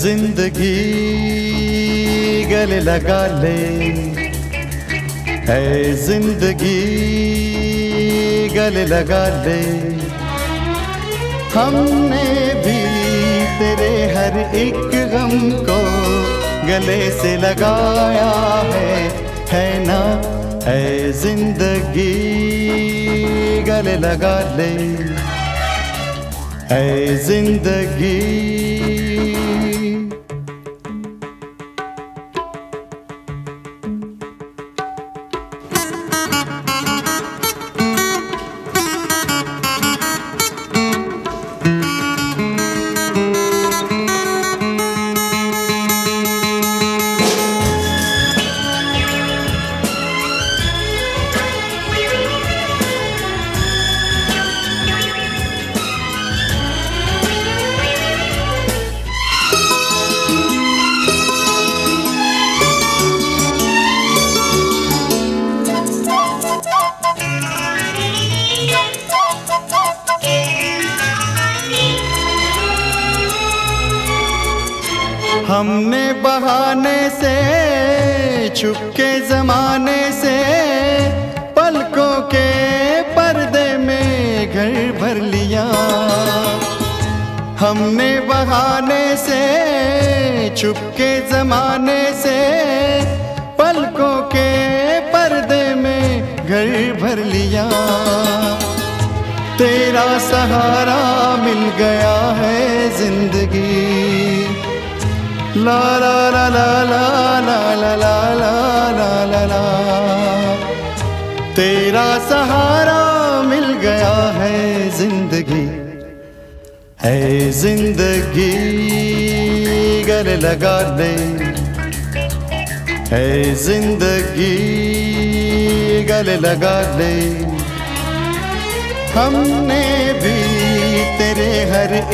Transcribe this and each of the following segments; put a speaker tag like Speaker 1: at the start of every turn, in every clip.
Speaker 1: जिंदगी गले लगा ले है जिंदगी गले लगा ले हमने भी तेरे हर एक गम को गले से लगाया है है ना है जिंदगी गले लगा ले है जिंदगी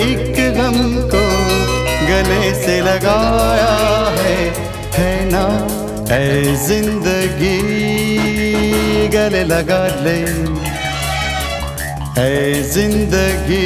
Speaker 1: एक गम को गले से लगाया है है ना ऐ जिंदगी गले लगा ले ऐ जिंदगी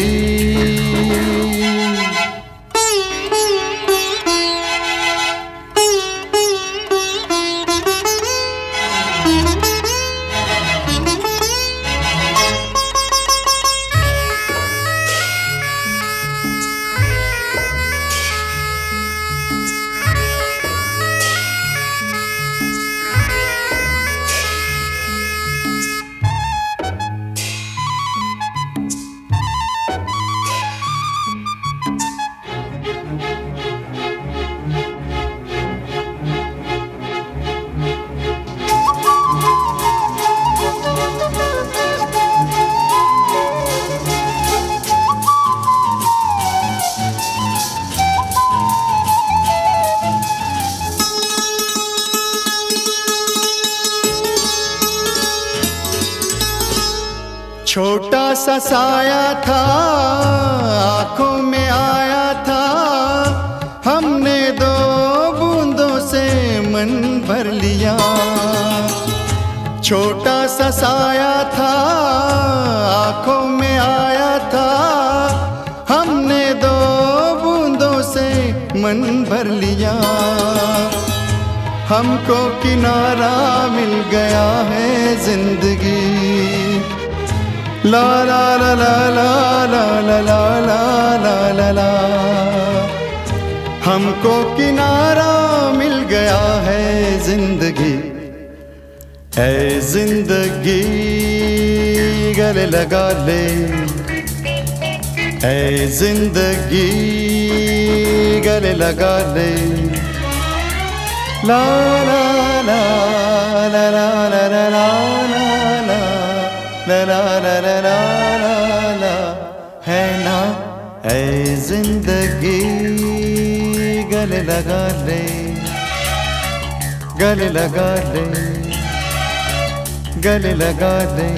Speaker 2: गले लगा ले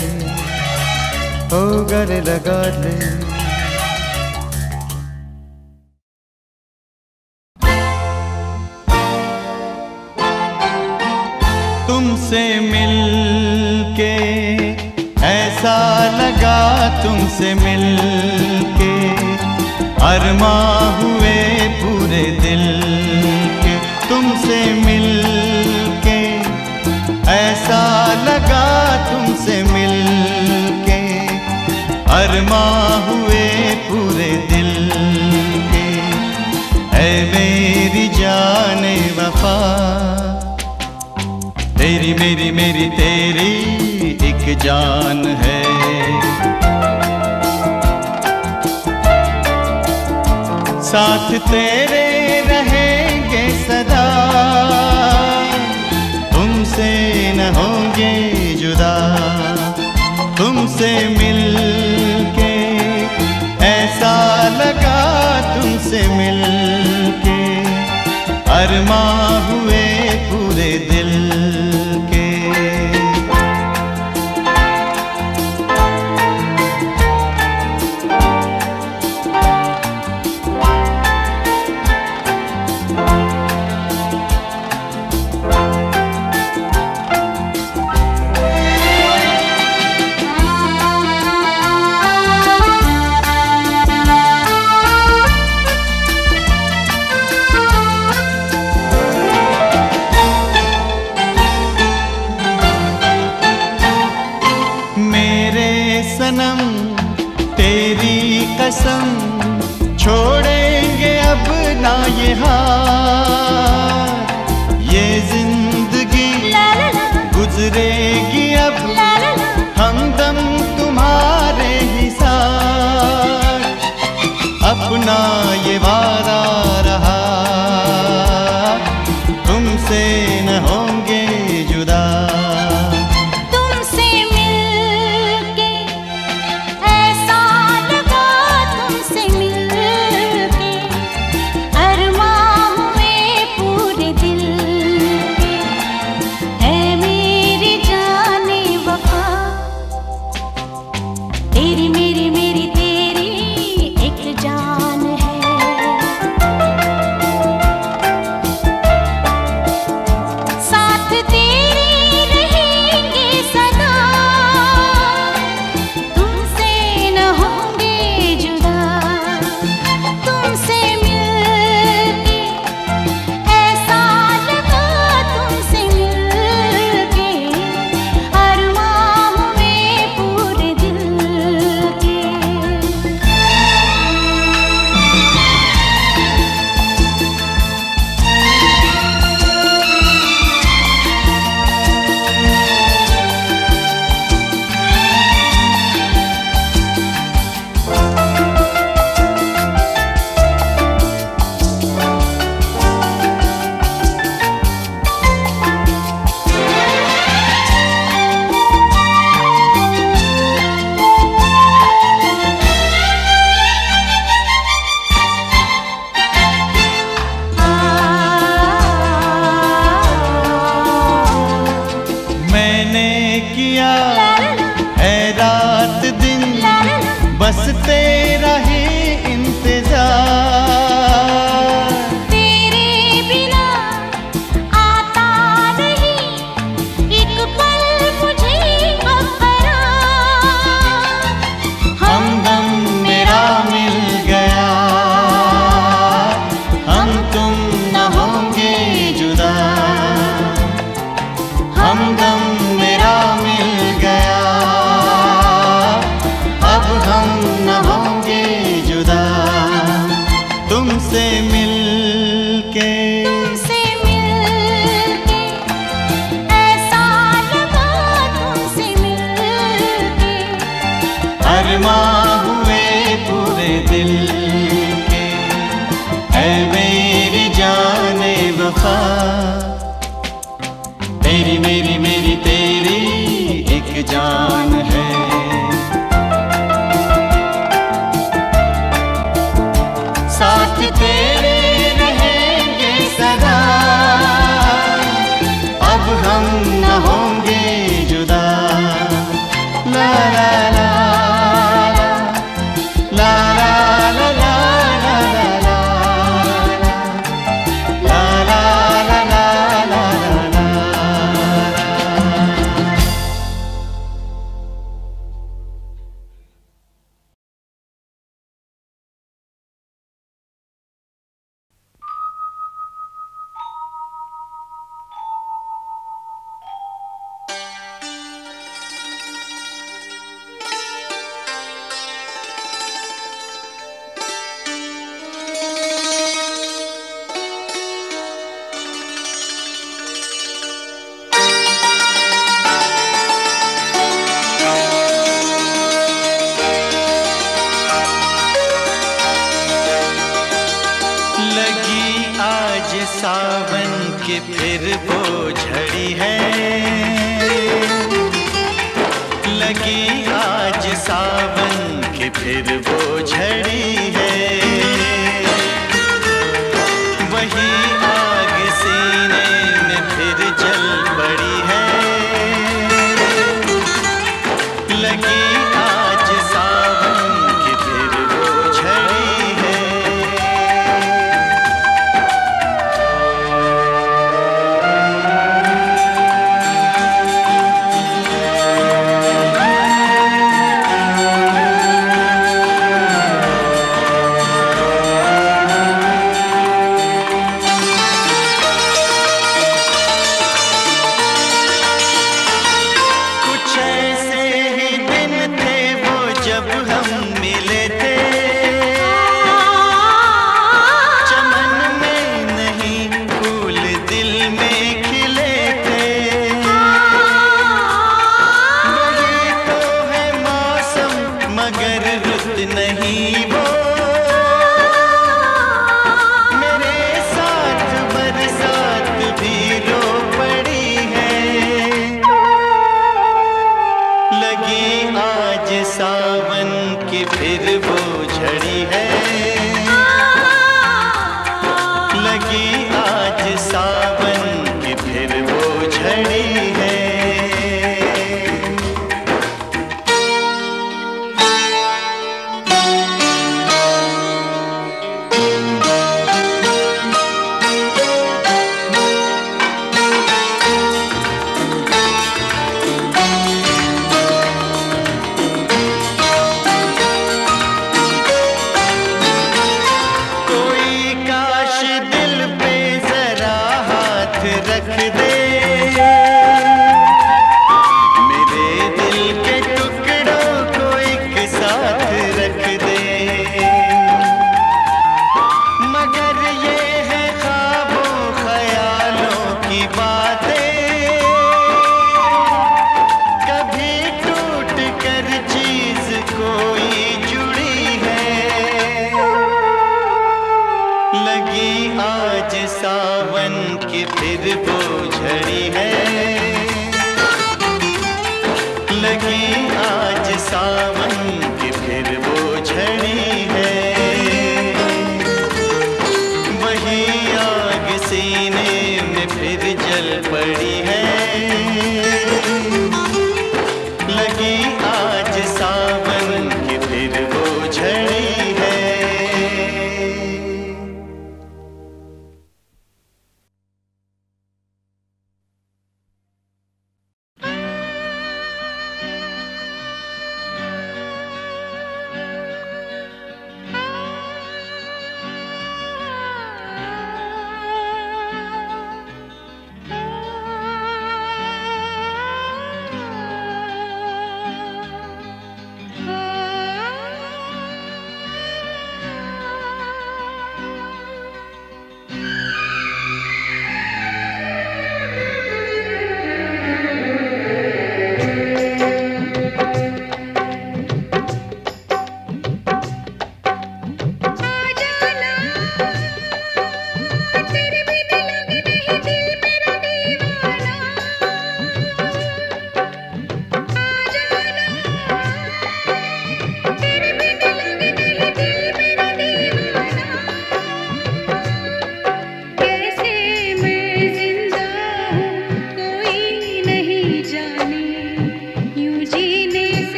Speaker 2: ओ गले
Speaker 3: लगा ले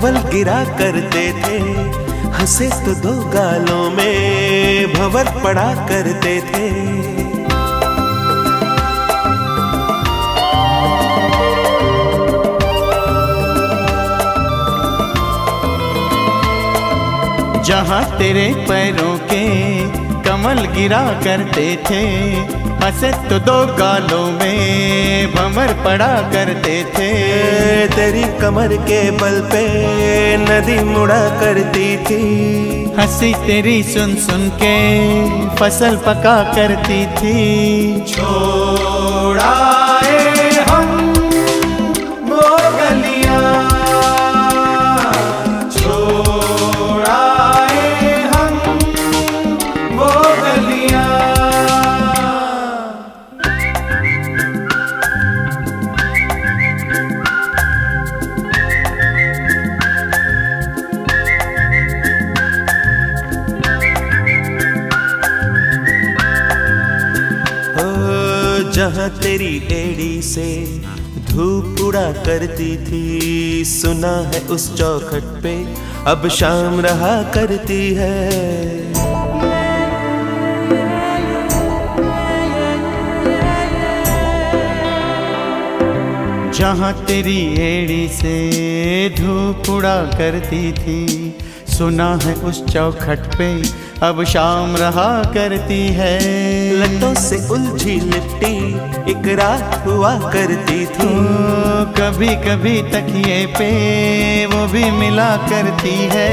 Speaker 4: भवल गिरा करते थे हंसे तो दो गालों में भवर पड़ा करते थे
Speaker 1: जहाँ तेरे पैरों के कमल गिरा करते थे हंसे तो दो गालों में भमर पड़ा करते थे तेरी कमर के बल पे नदी मुड़ा करती थी हंसी तेरी सुन सुन के फसल पका करती थी छोड़
Speaker 4: उड़ा करती थी सुना है उस चौखट पे अब शाम रहा करती है
Speaker 1: जहाँ तेरी एड़ी से धूप उड़ा करती थी सुना है उस चौखट पे अब शाम रहा करती है लटों से उलझी लिपटी एक रात हुआ करती थी कभी कभी तकिए पे वो भी मिला करती है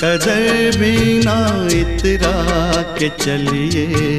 Speaker 1: कदर बिना इतरा के चलिए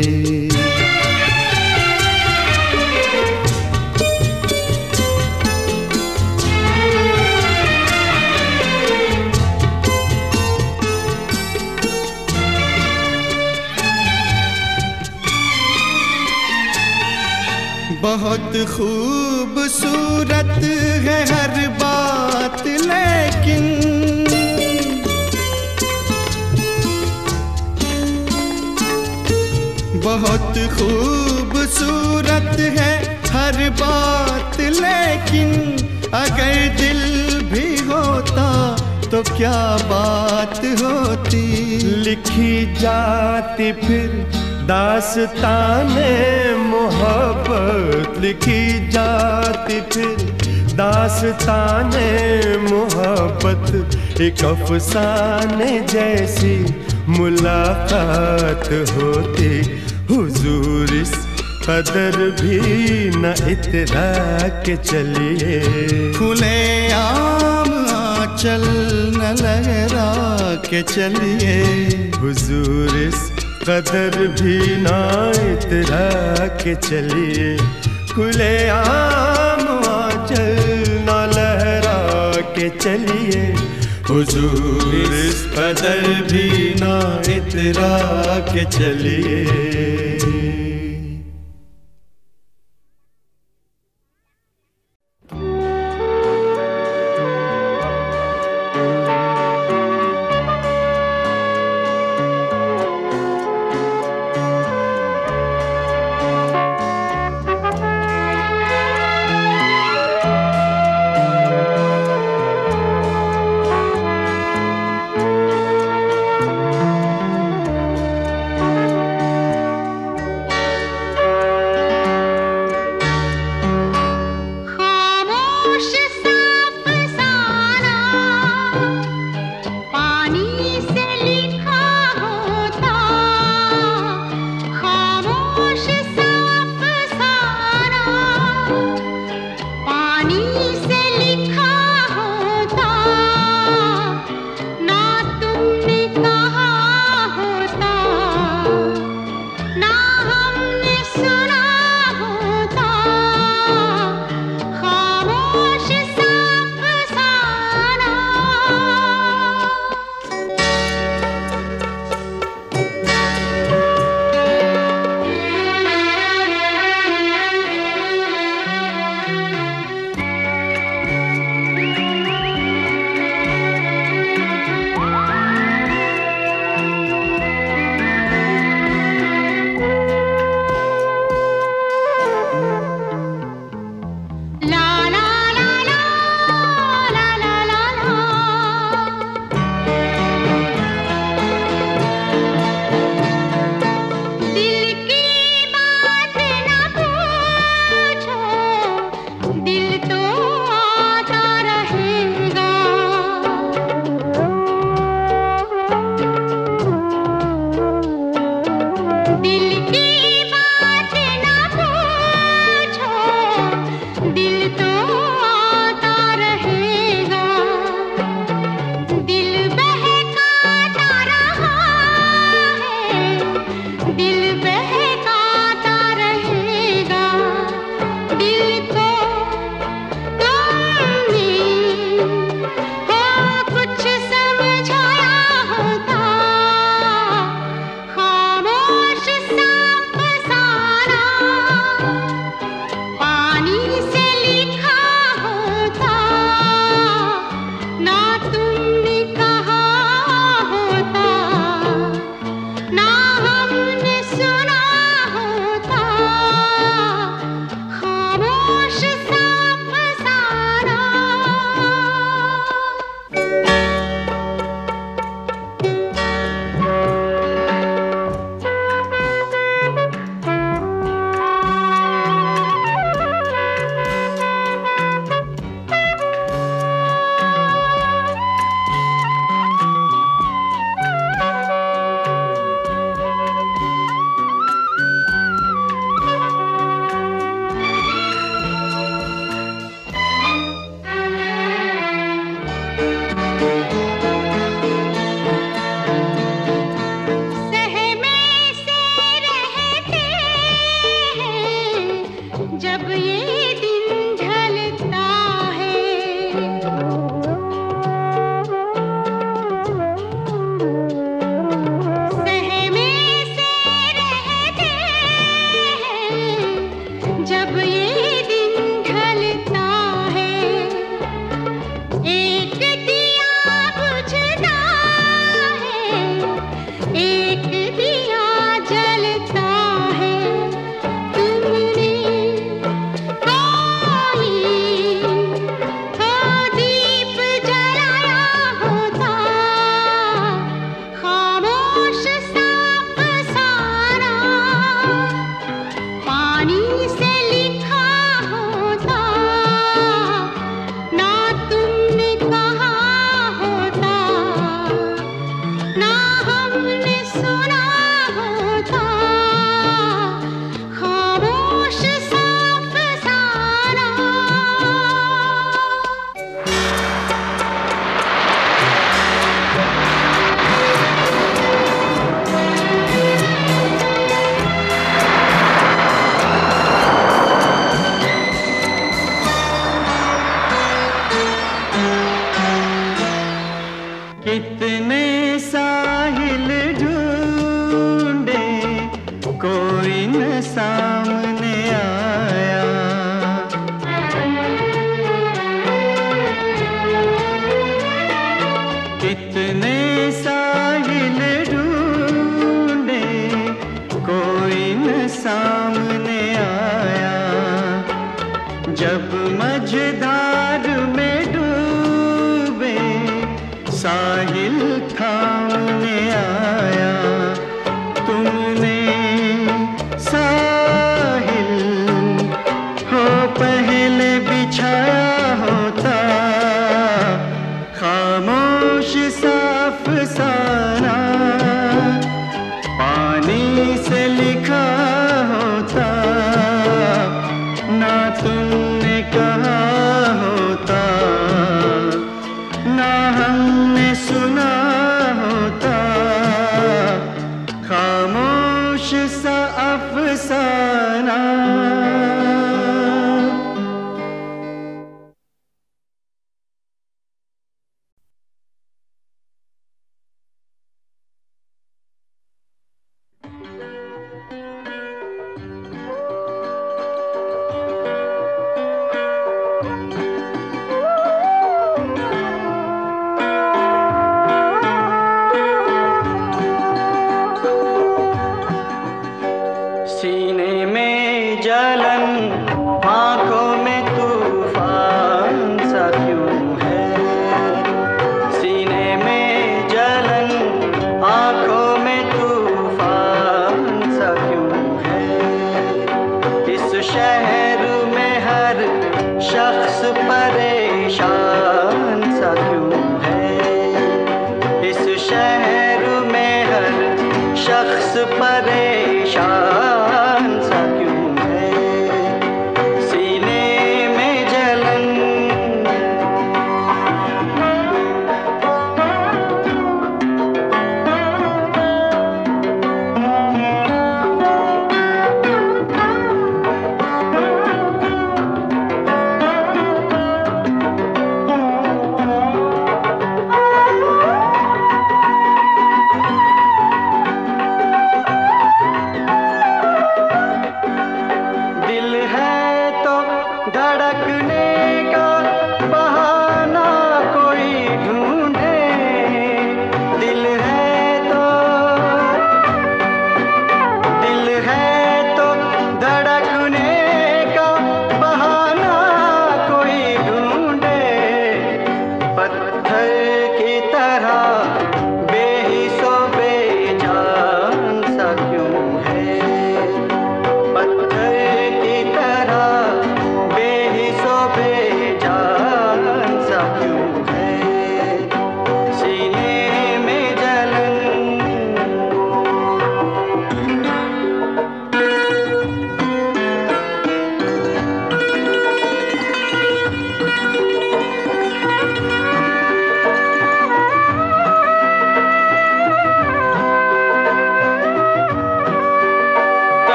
Speaker 2: एक अफसाने जैसी मुलाकात होती हुजूर इस कदर भी न इतरा के चलिए खुले आम चल न लहरा के चलिए हुजूर इस कदर भी न इतरा के चलिए खुले आम चल न लहरा के चलिए हुजूर इस पदर भी ना इतरा के
Speaker 3: चलिए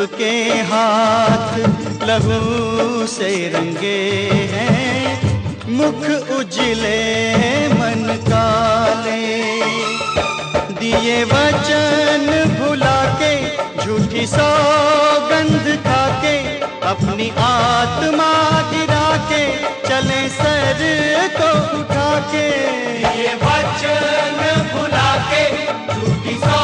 Speaker 1: सबके हाथ लहू से रंगे हैं मुख उजले मन काले दिए वचन भुला के झूठी सौगंध खा के अपनी आत्मा गिरा के चले सर को उठा के ये वचन भुला
Speaker 5: के झूठी सौ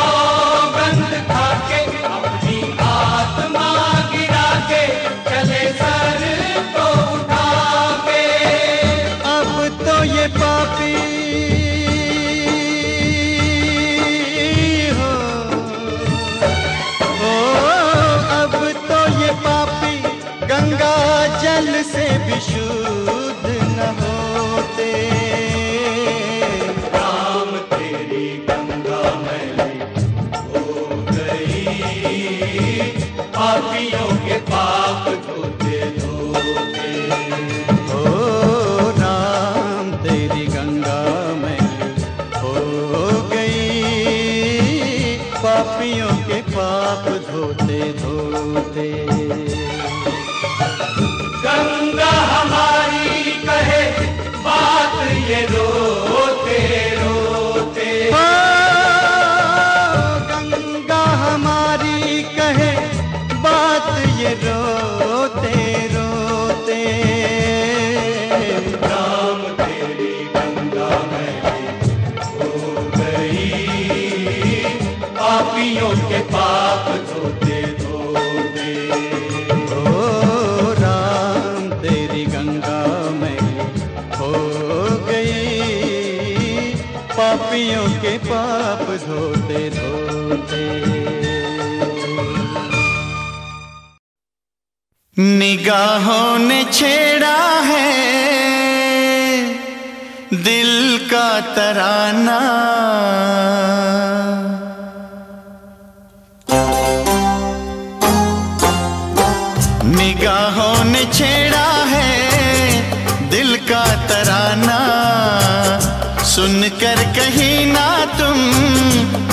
Speaker 1: निगाहों ने छेड़ा है दिल का तराना निगाहों ने छेड़ा है दिल का तराना सुन कर कहीं ना तुम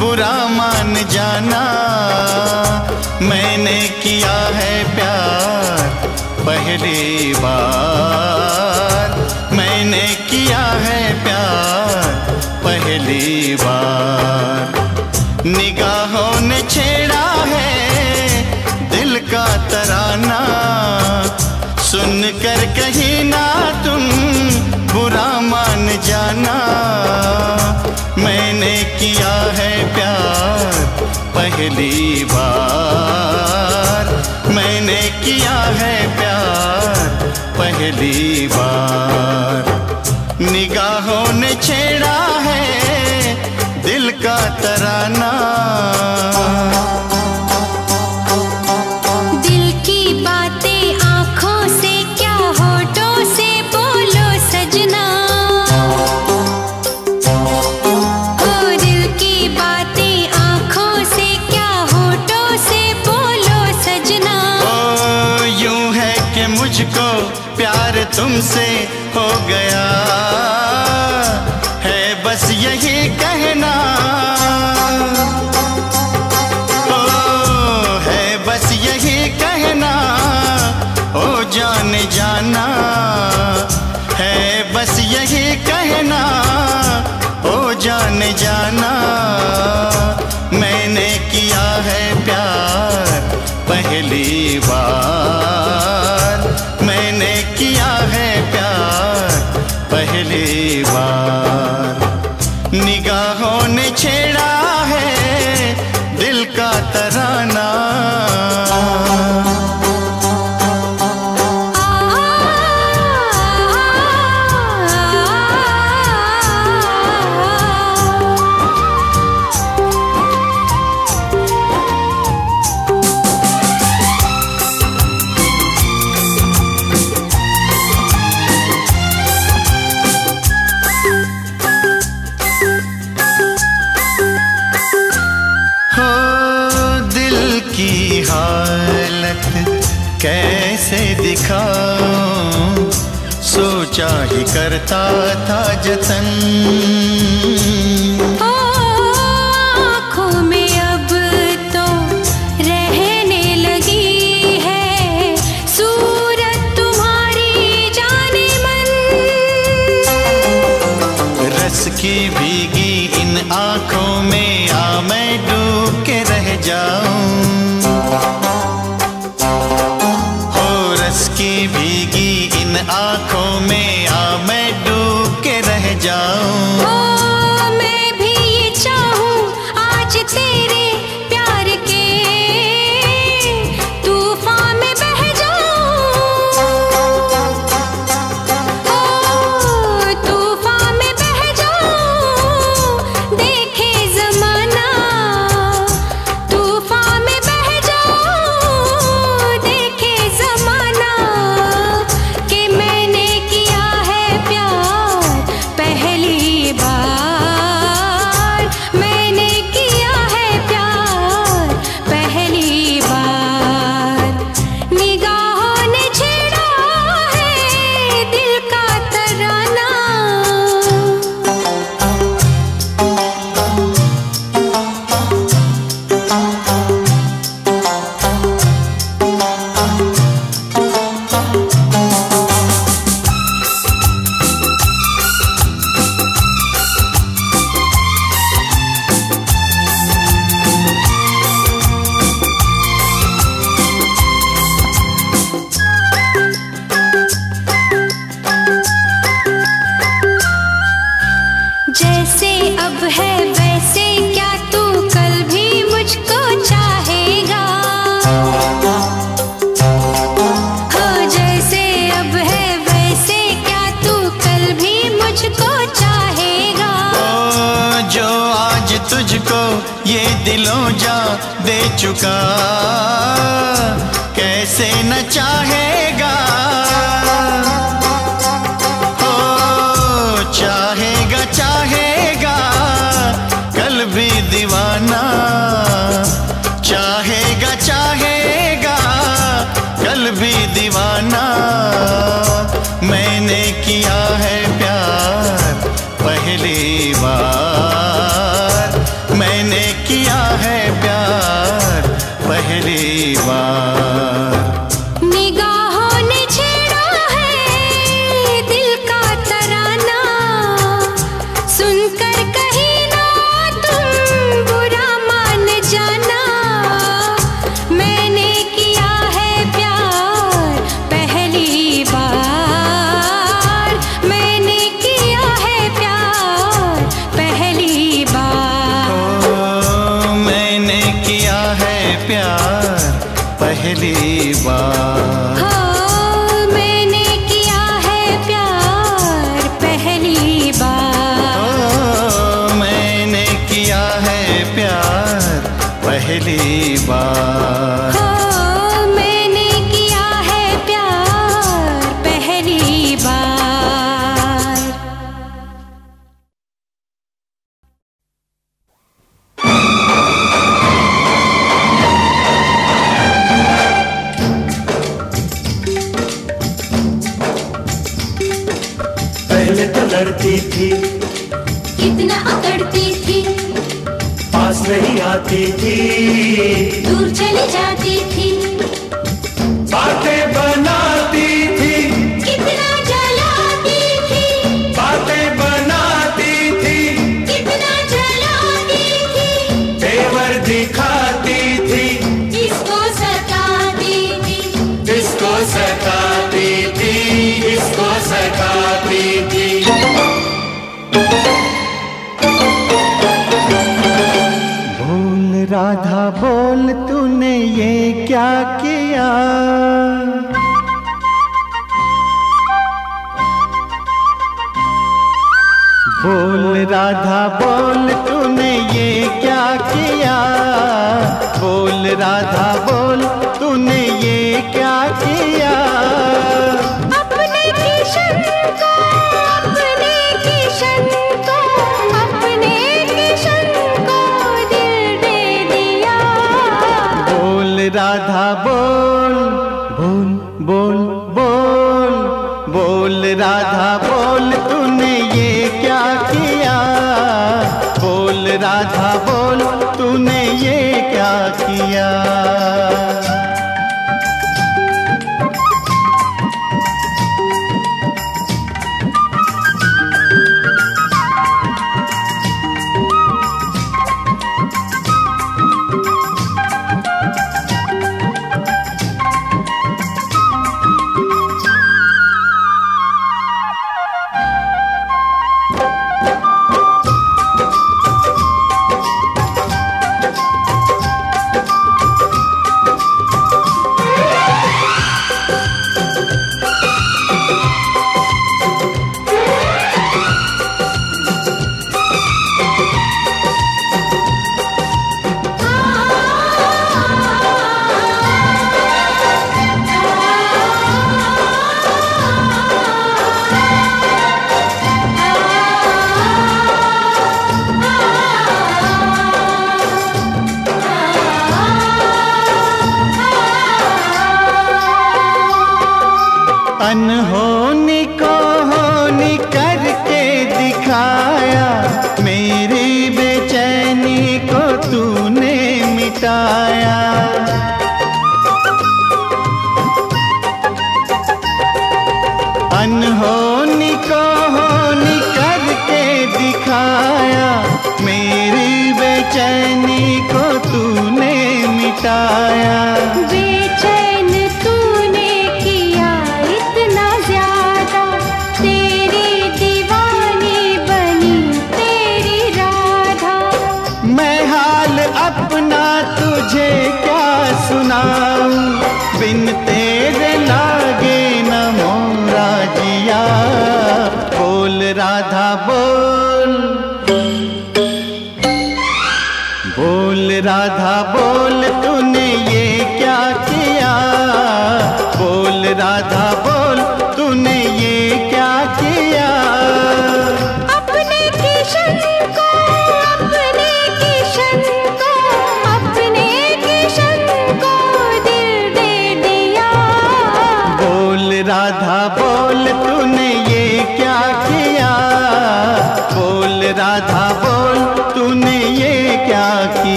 Speaker 1: बुरा मान जाना मैंने किया है प्यार पहली बार मैंने किया है प्यार पहली बार निगाहों ने छेड़ा है दिल का तराना सुन कर कहीं ना तुम बुरा मान जाना मैंने किया है प्यार पहली बार मैंने किया है प्यार पहली बार निगाहों ने छेड़ा है दिल का तराना करता था जतन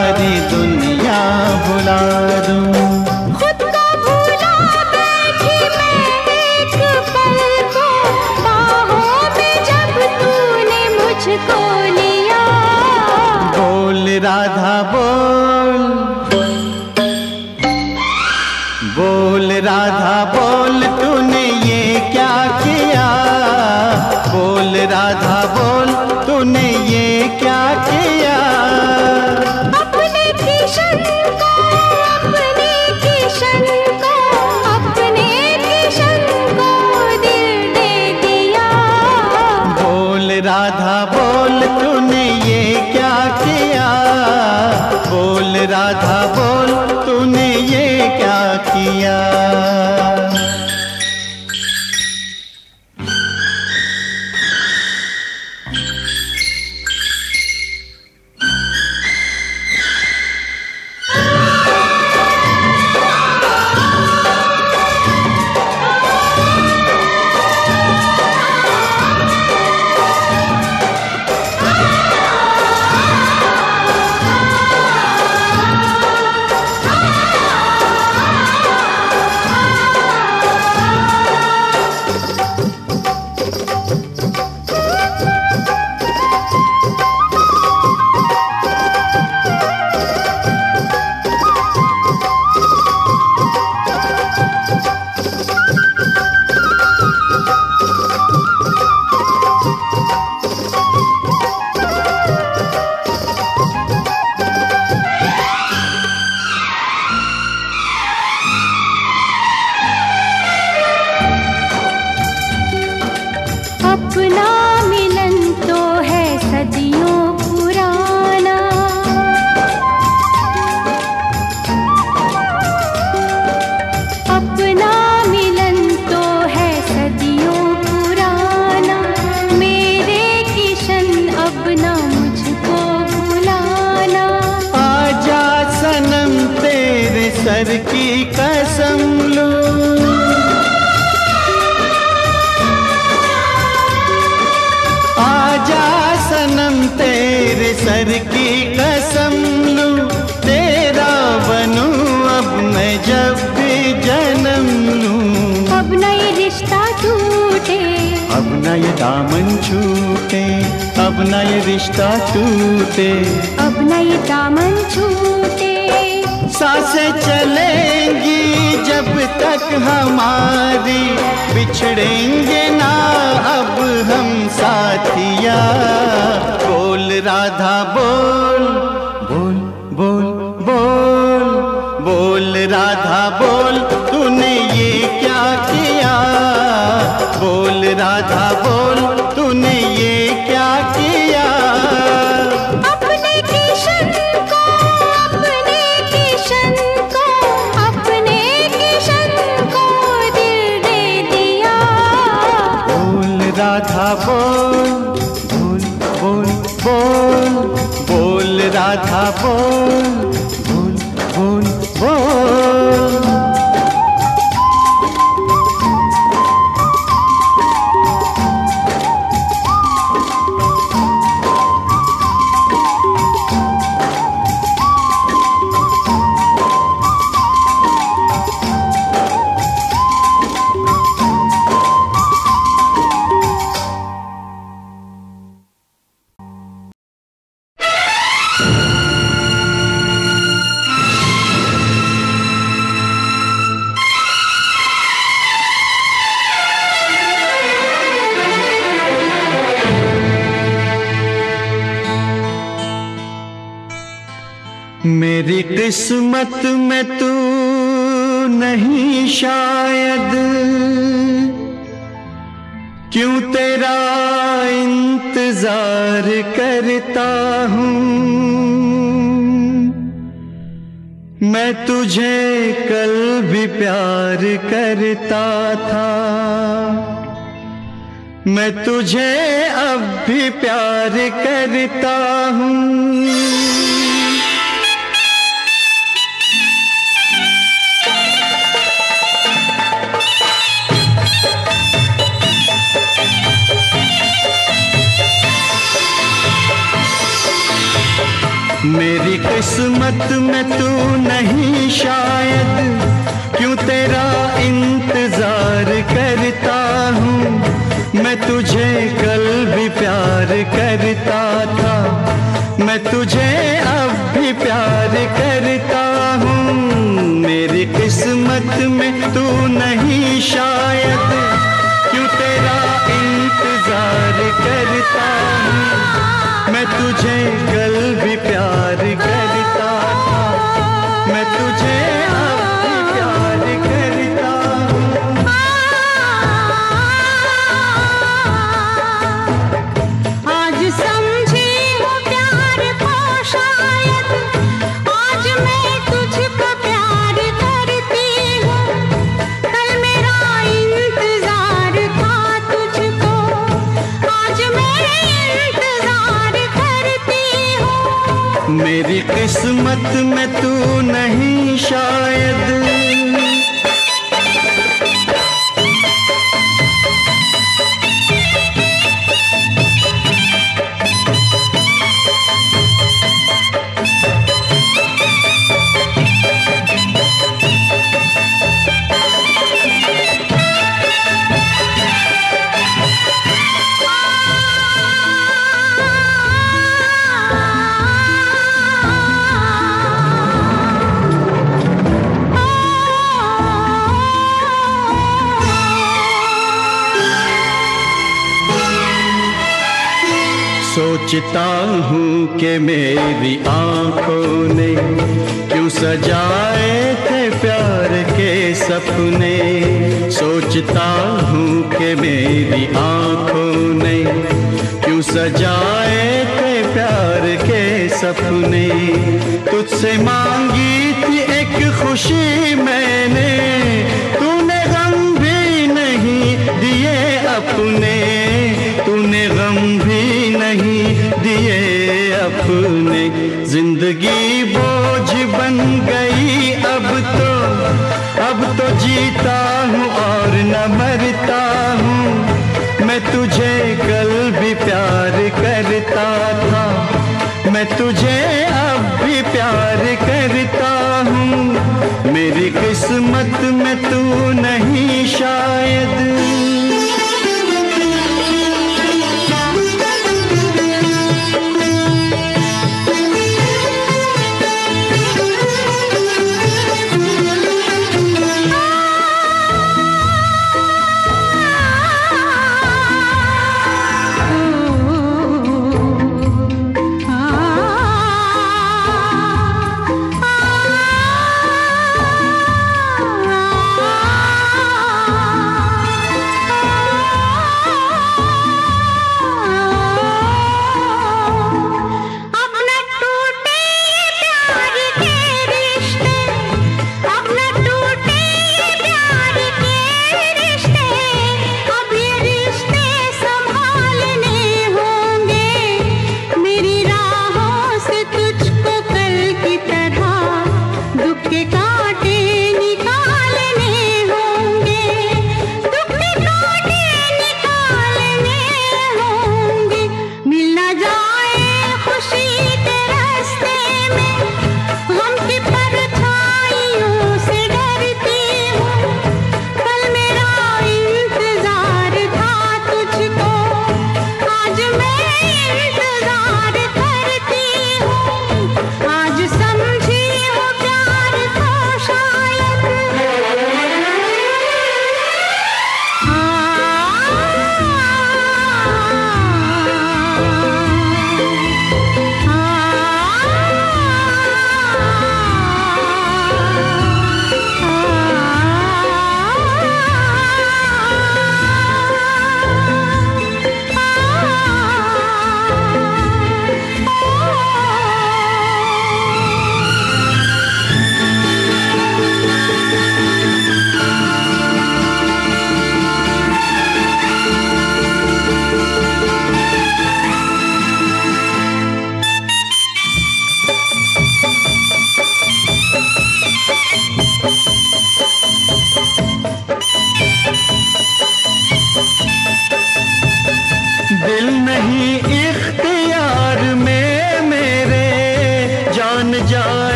Speaker 1: सारी दुनिया भुला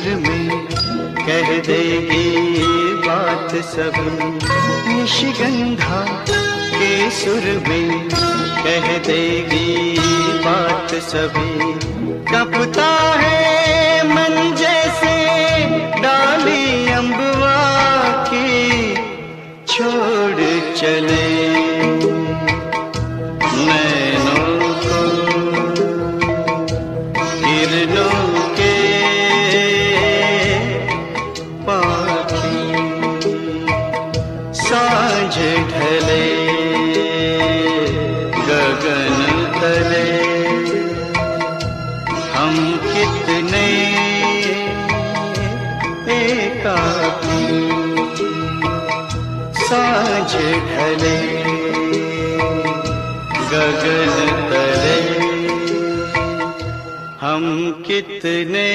Speaker 1: सुर में कह देगी बात सब निशिगंधा के सुर में कह देगी बात सभी कपता है मंज कितने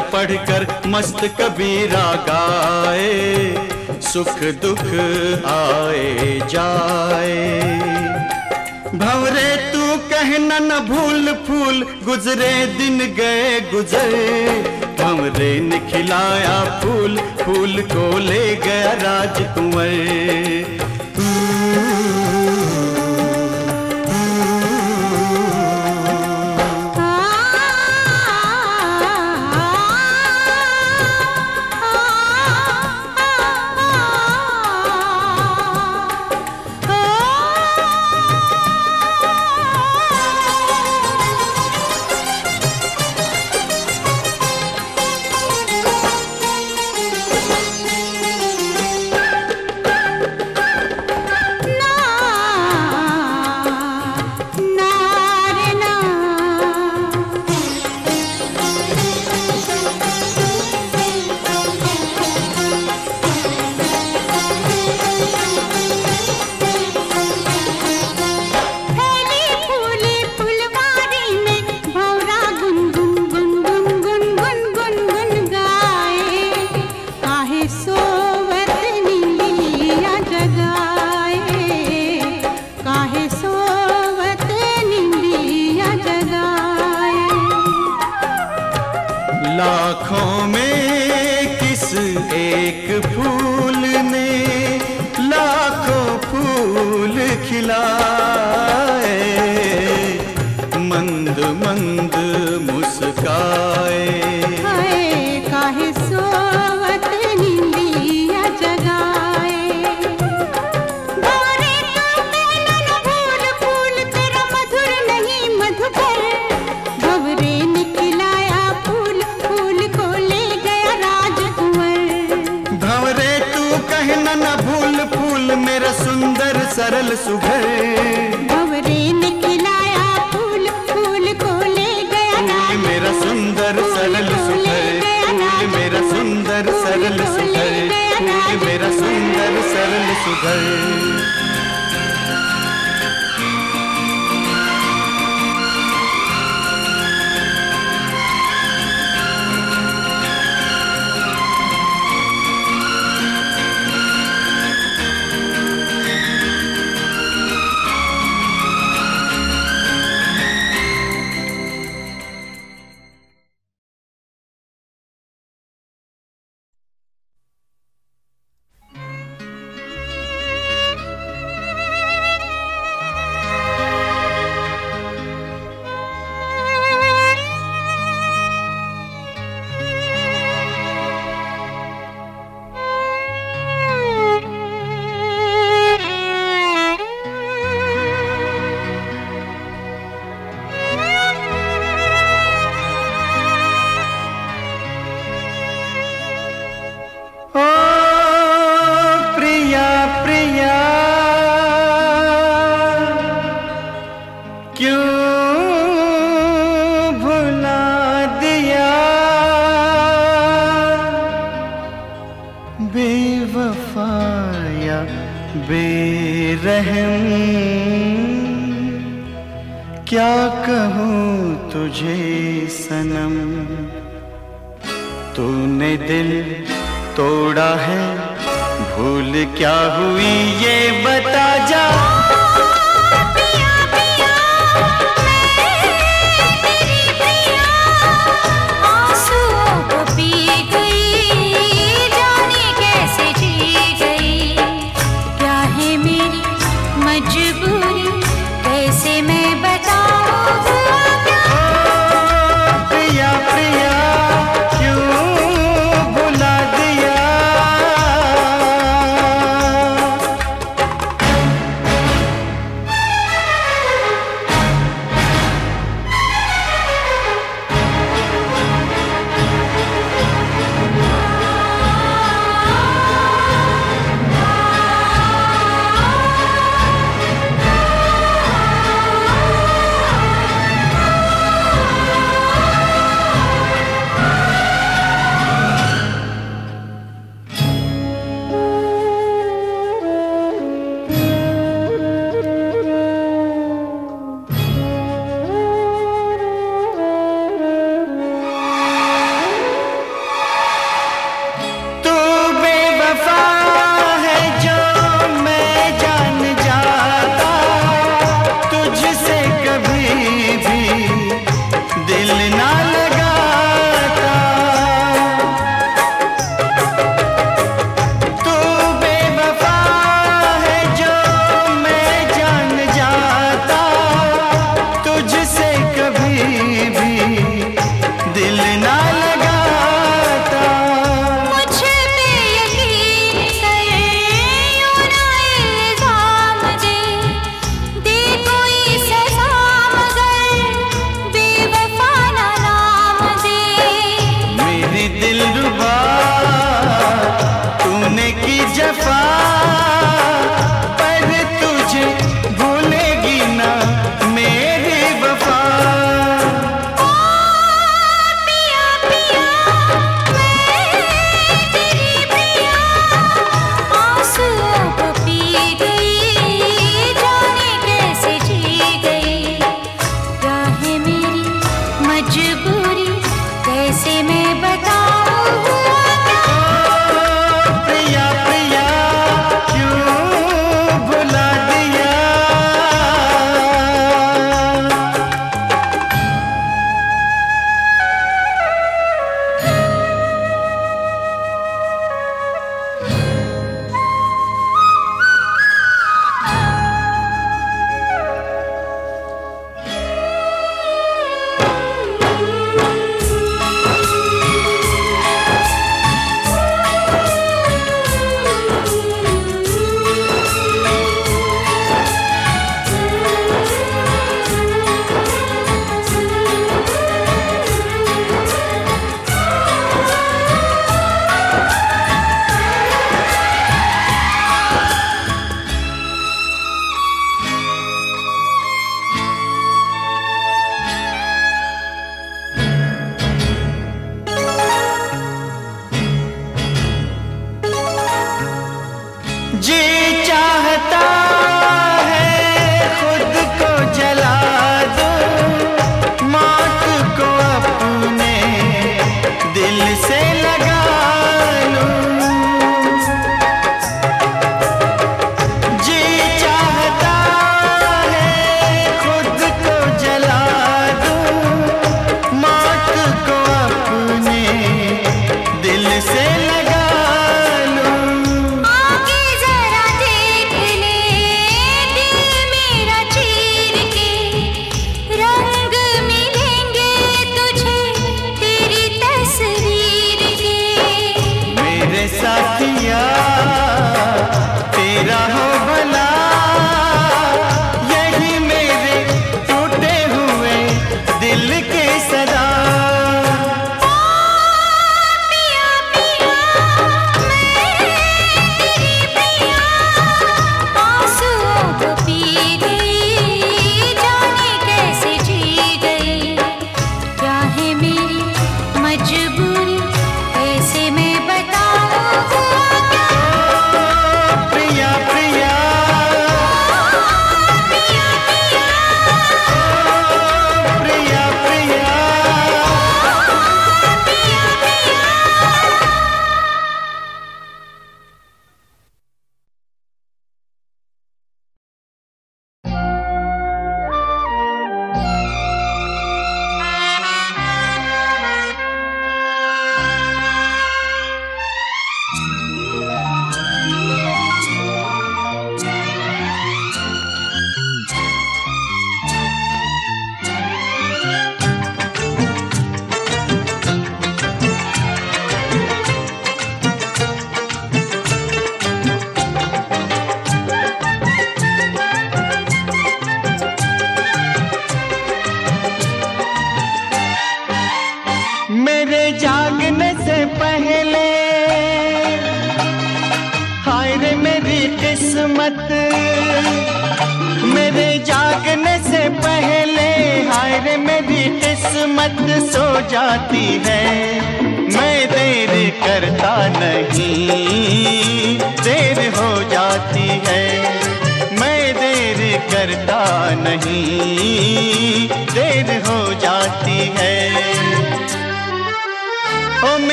Speaker 1: कर पढ़कर मस्त कबीरा गाए सुख दुख आए जाए भवरे तू कहना न भूल फूल गुजरे दिन गए गुजरे भवरे ने खिलाया फूल फूल को ले गया कुंवर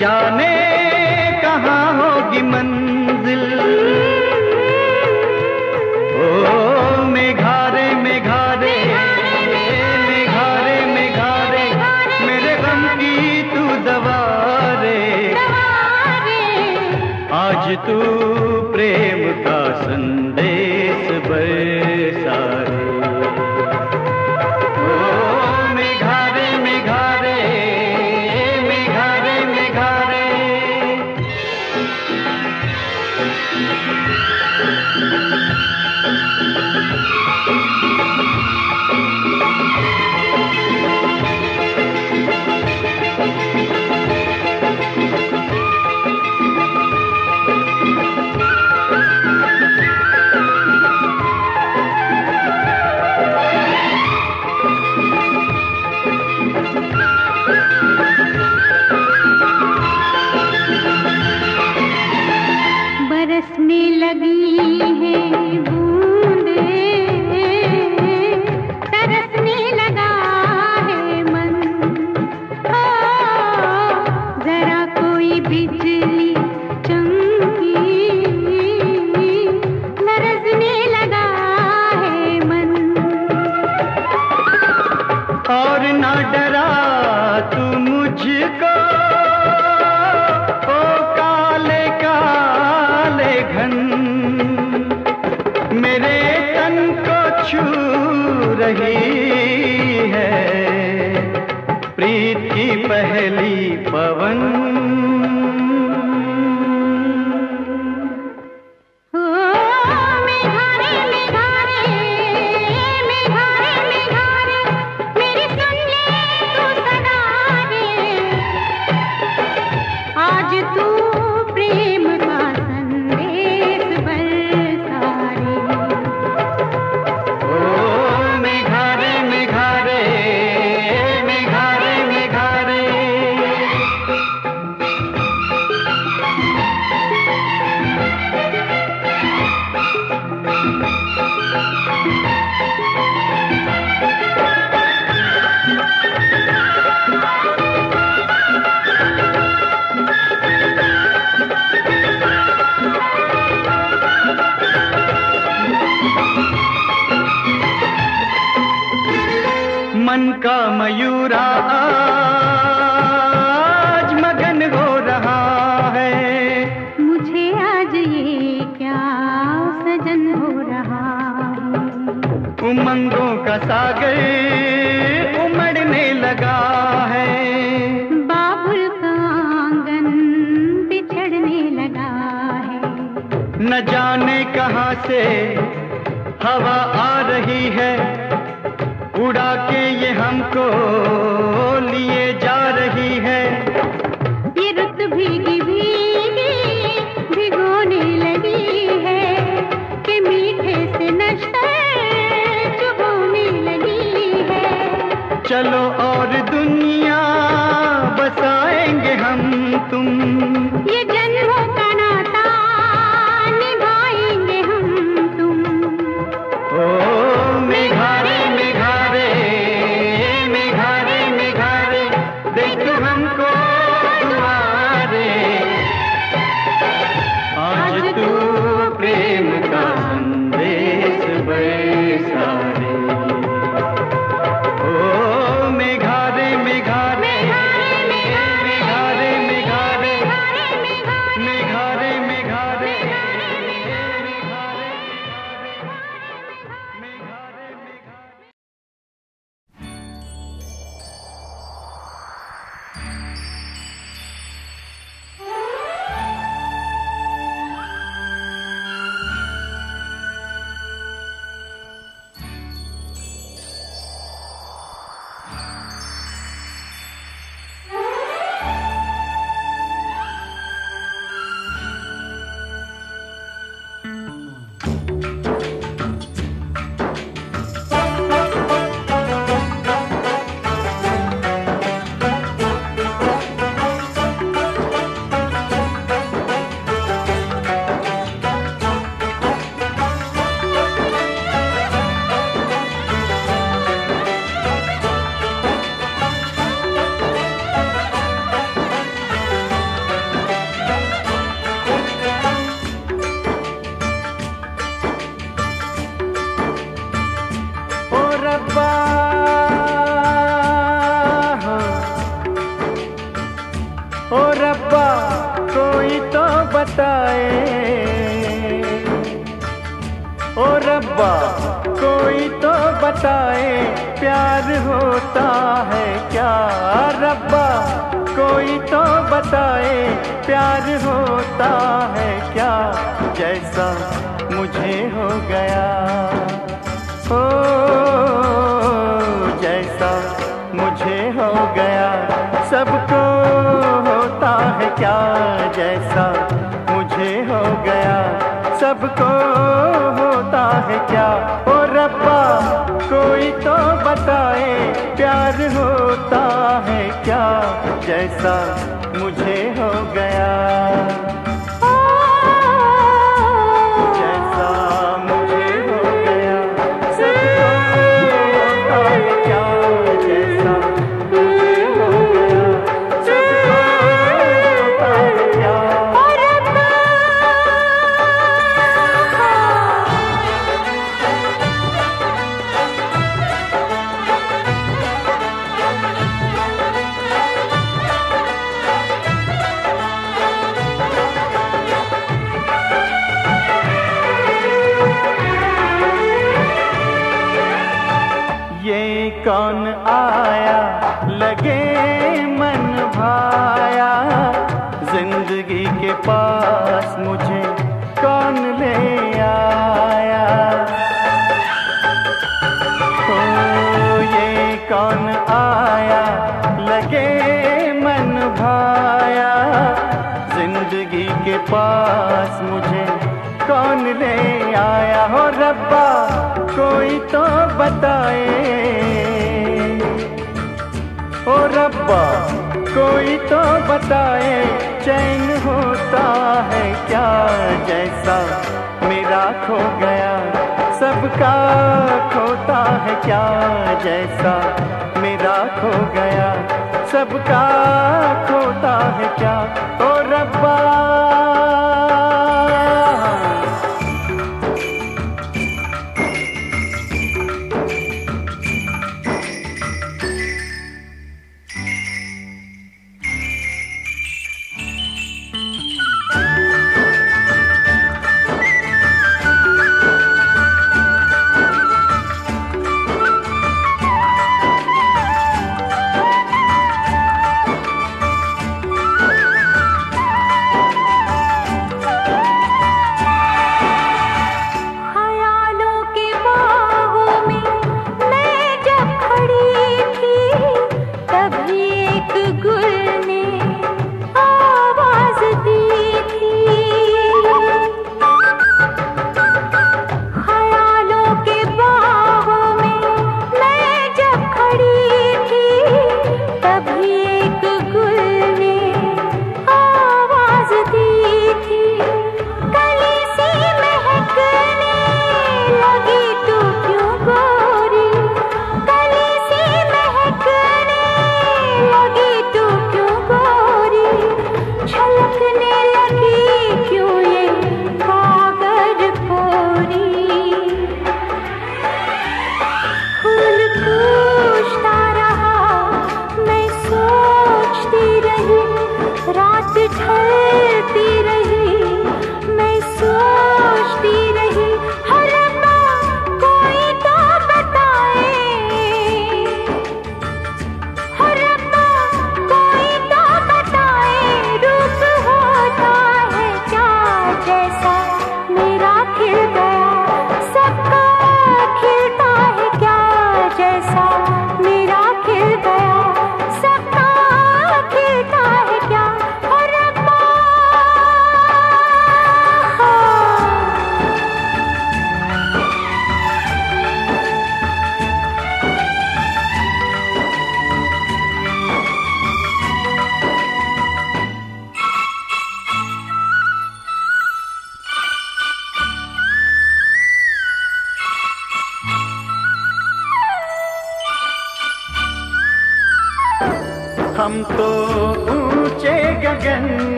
Speaker 1: जाने कहाँ होगी मंजिल ओ मेघारे मेघारे मेघारे मेघारे मेरे गम की तू दवारे आज तू प्रेम का संग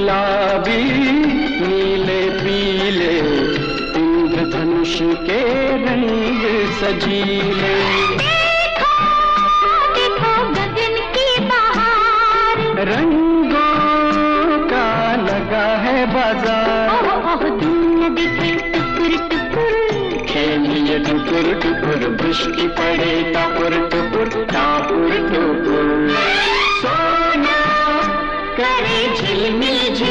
Speaker 1: गुलाबी नीले पीले इंद्रधनुष
Speaker 5: के रंग सजीले देखो, गगन की बहार रंगों का लगा है बाजार टुकुर
Speaker 1: खेलिए टुकुर टुकुर बृष्टि पड़े टपुर टुकुर
Speaker 6: टापुर टुकुर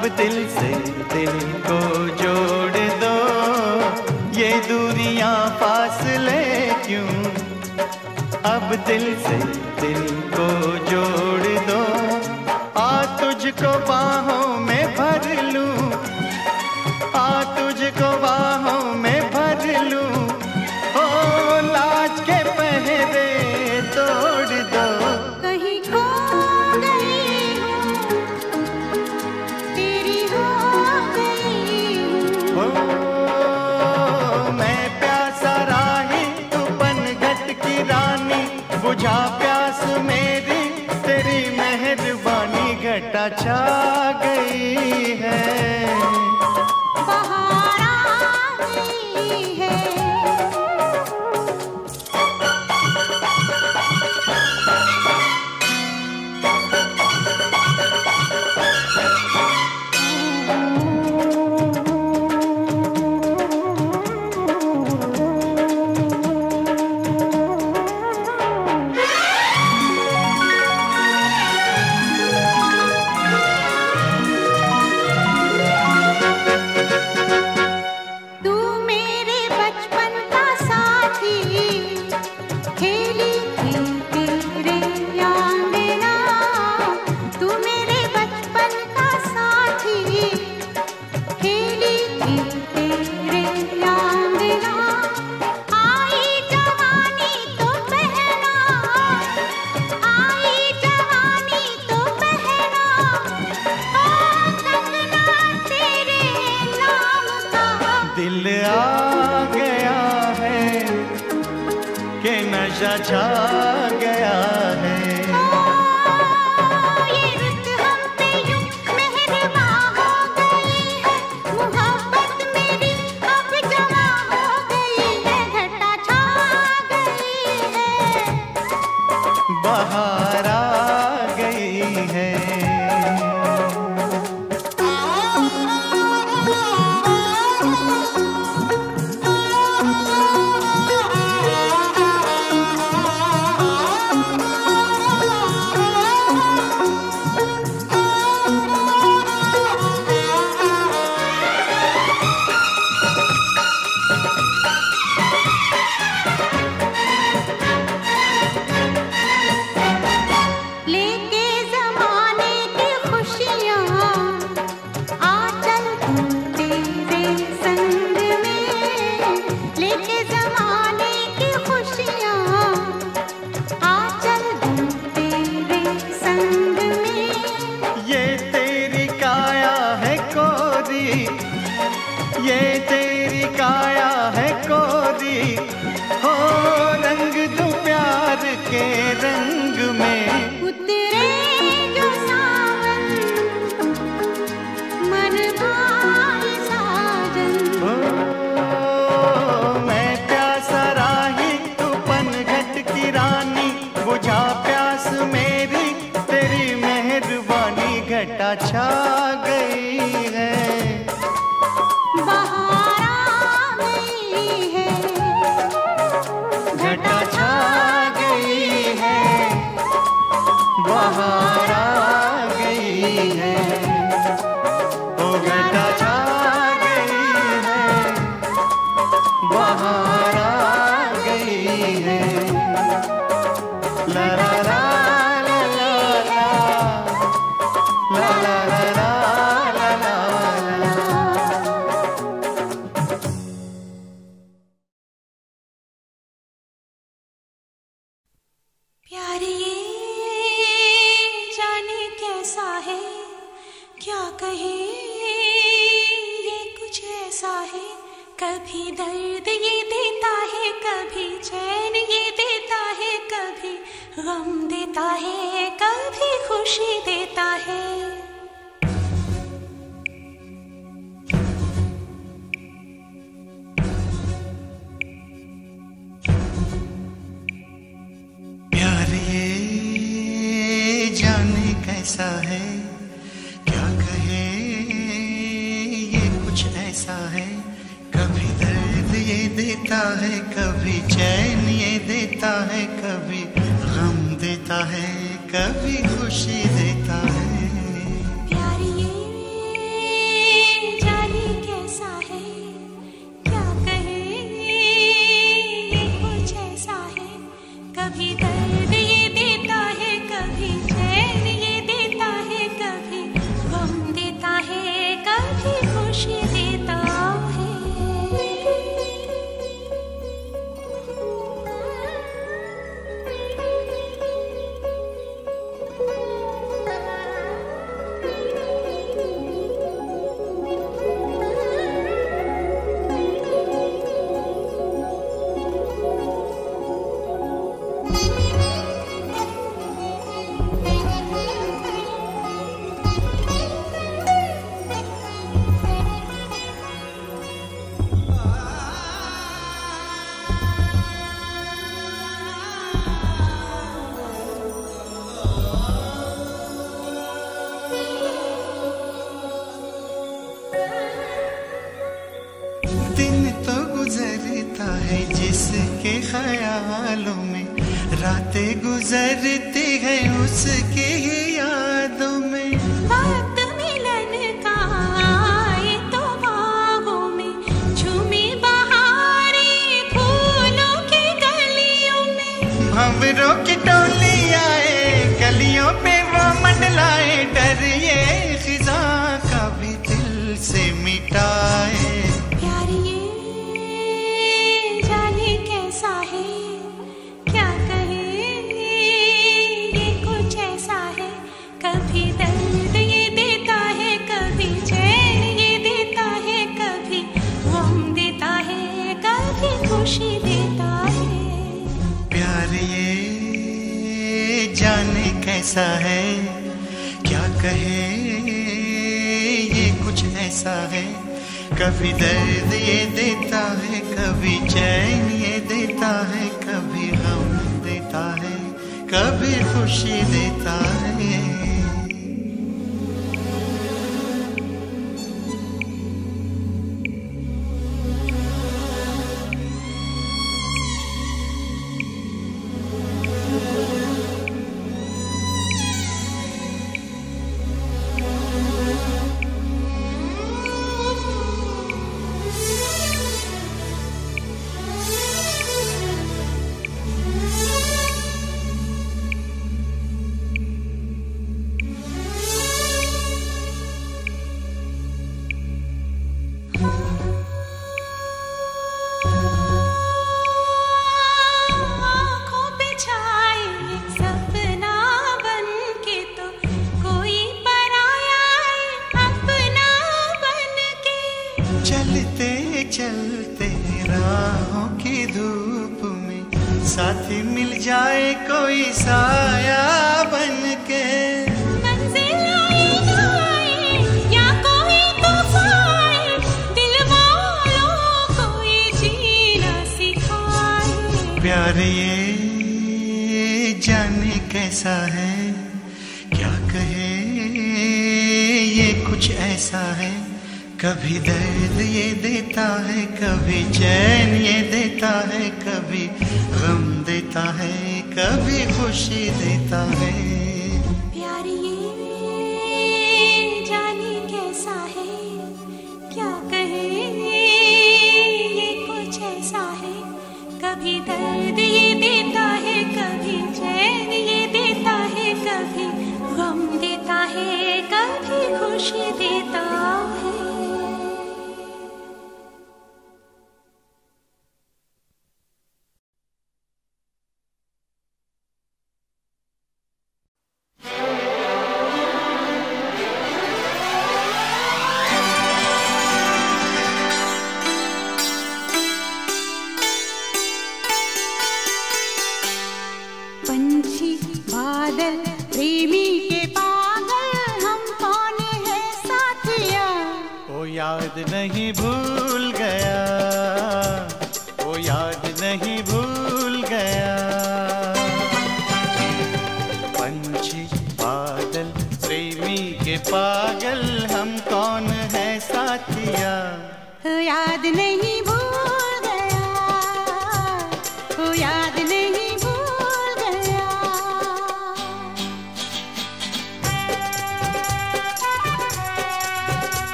Speaker 1: अब दिल से दिल को जोड़ दो ये दूरियां फासले क्यों अब दिल से दिल को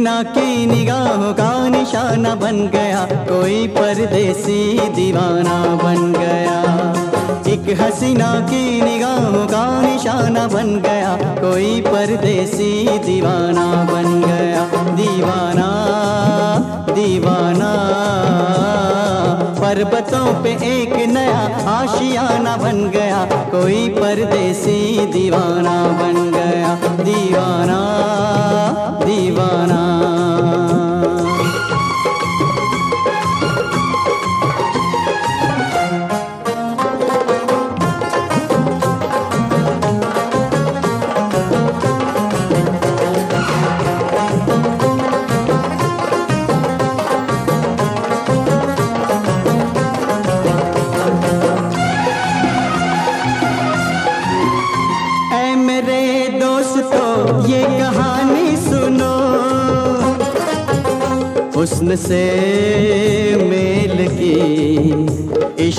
Speaker 1: सीना की निगाहों का निशाना बन गया कोई परदेसी दीवाना बन गया एक हसीना की निगाहों का निशाना बन गया कोई परदेसी दीवाना बन गया दीवाना दीवाना पर्वतों पे एक नया आशियाना बन गया कोई पर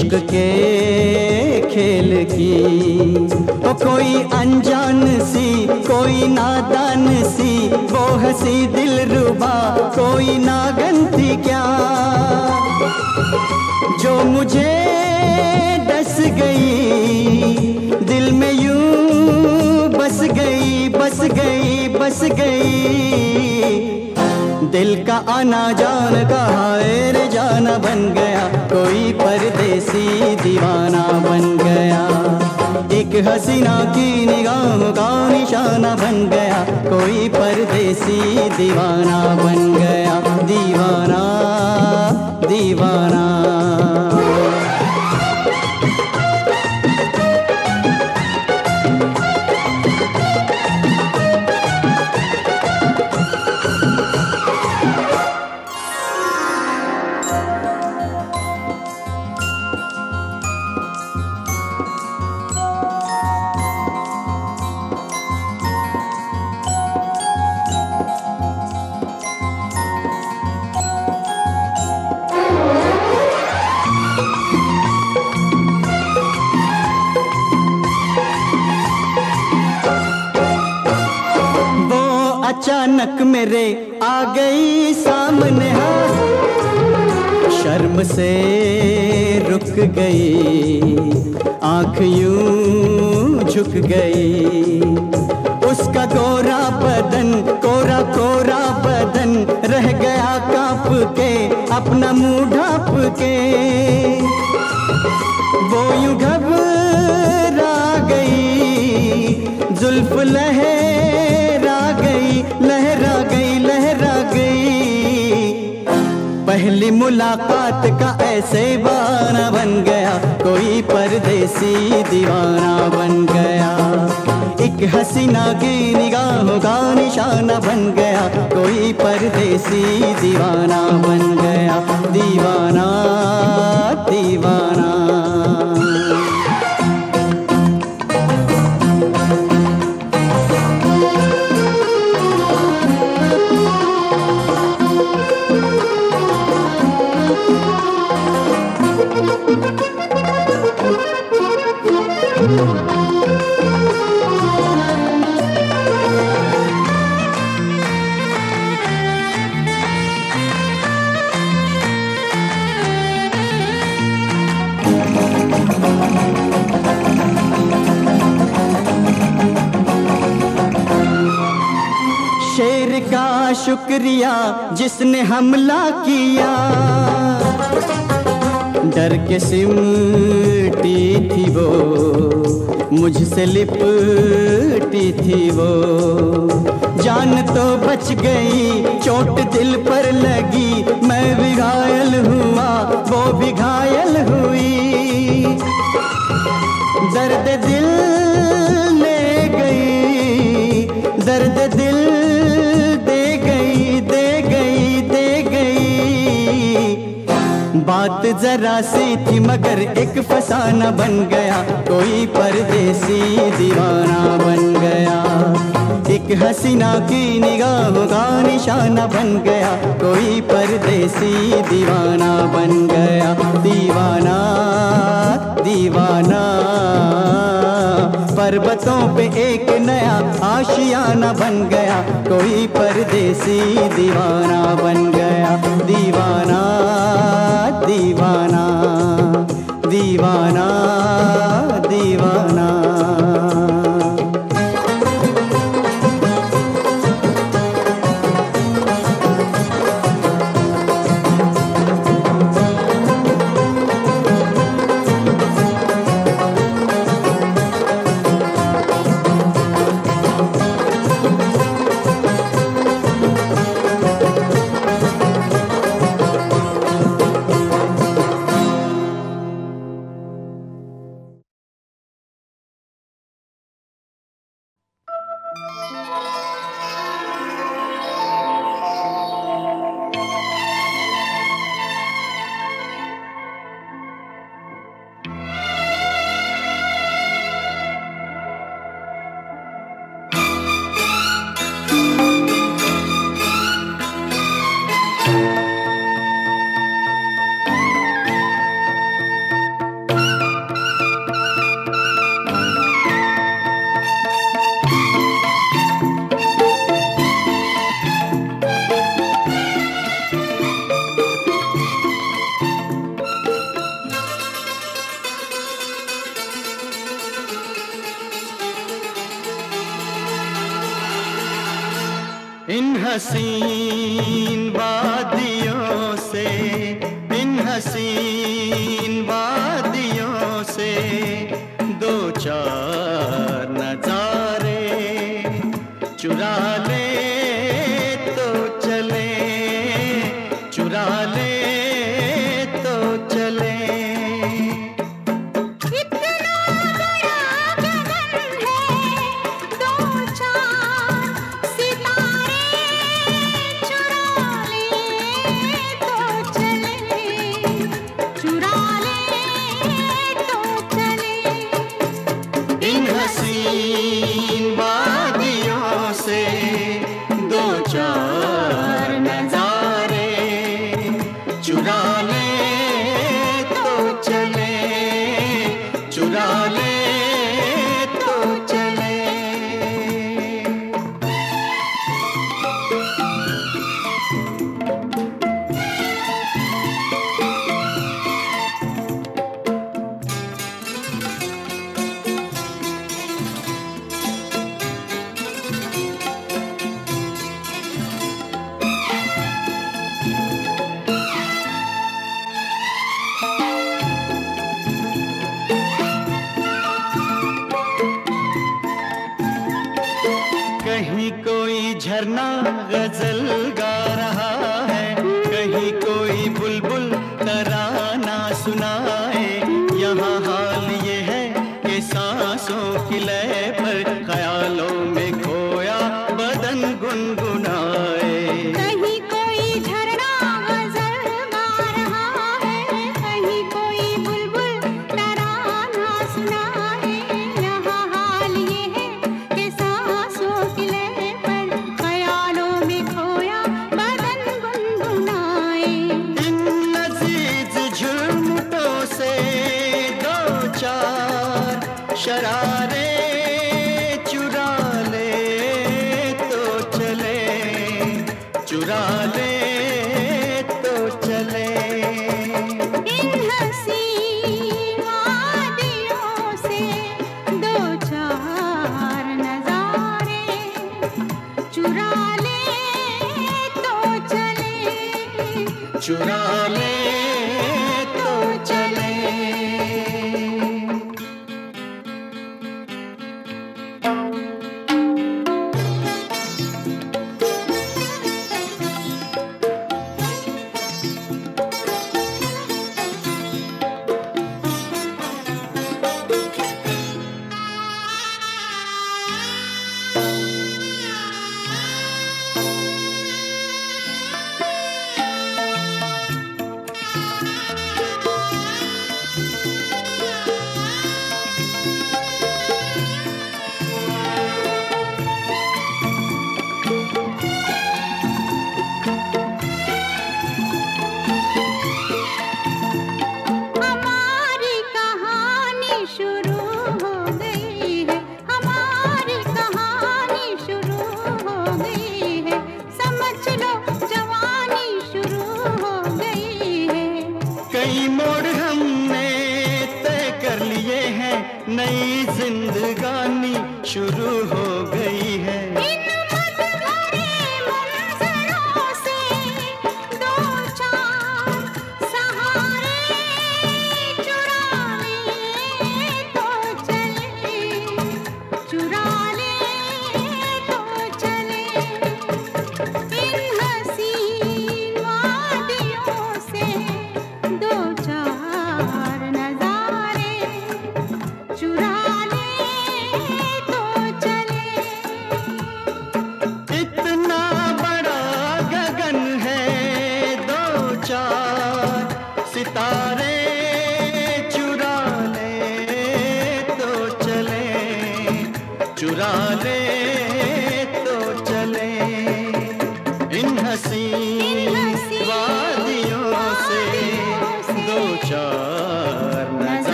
Speaker 1: इश्क के खेल की ओ कोई अनजान सी कोई नादान सी वो हसी दिल रुबा कोई ना गंती क्या जो मुझे डस गई दिल में यूं बस गई बस गई बस गई दिल का आना जान का हायर जाना बन गई कोई परदेसी दीवाना बन गया एक हसीना की निगाह का निशाना बन गया कोई परदेसी दीवाना बन गया दीवाना दीवाना आंख यूं झुक गई उसका कोरा बदन कोरा कोरा बदन रह गया काप के अपना मुंह ढाप के वो यूं घबरा गई जुल्फ लहर पहली मुलाकात का ऐसे बाना बन गया कोई परदेसी दीवाना बन गया एक हसीना की निगाहों का निशाना बन गया कोई परदेसी दीवाना बन गया दीवाना दीवाना शुक्रिया जिसने हमला किया डर के सिमटी थी वो मुझसे लिपटी थी वो जान तो बच गई चोट दिल पर लगी मैं भी घायल हुआ वो भी घायल हुई दर्द दिल बात जरा सी थी मगर एक फसाना बन गया कोई परदेसी दीवाना बन गया एक हसीना की निगाह का निशाना बन गया कोई परदेसी दीवाना बन गया दीवाना दीवाना पर्वतों पे एक नया आशियाना बन गया कोई परदेसी दीवाना बन गया दीवाना दीवाना दीवाना दीवाना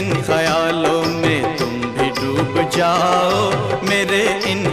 Speaker 1: इन ख्यालों में तुम भी डूब जाओ मेरे इन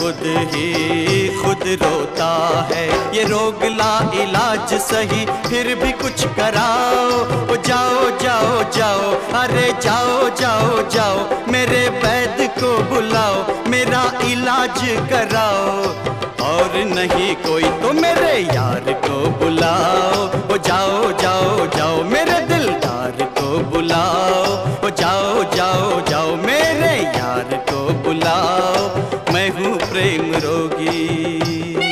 Speaker 1: खुद ही खुद रोता है ये रोगला इलाज सही फिर भी कुछ कराओ ओ जाओ जाओ जाओ अरे जाओ जाओ जाओ मेरे वैद को बुलाओ मेरा इलाज कराओ और नहीं कोई तो मेरे यार को बुलाओ ओ जाओ जाओ जाओ मेरे दिलदार को बुलाओ ओ जाओ जाओ जाओ मेरे यार को बुलाओ मैं हूँ प्रेम रोगी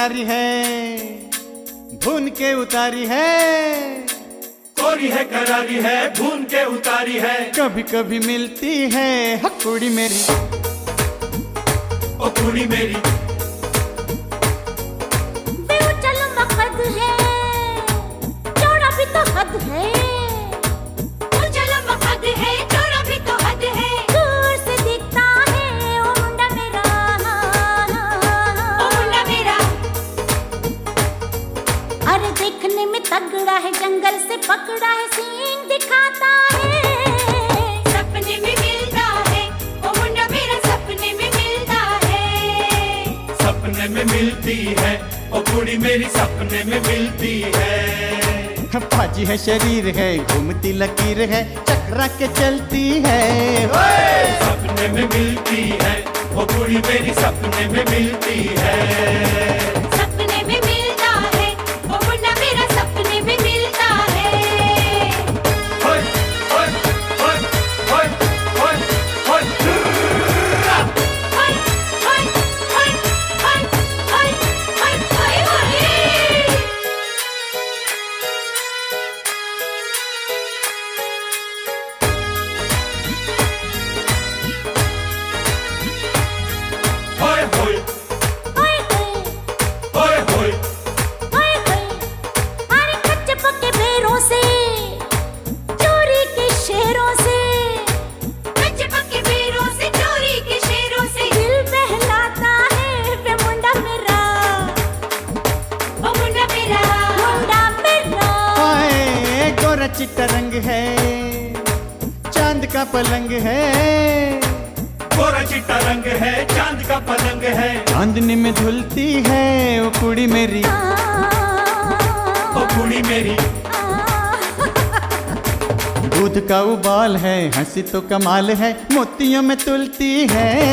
Speaker 1: नरी है तो कमाल है मोतियों में तुलती है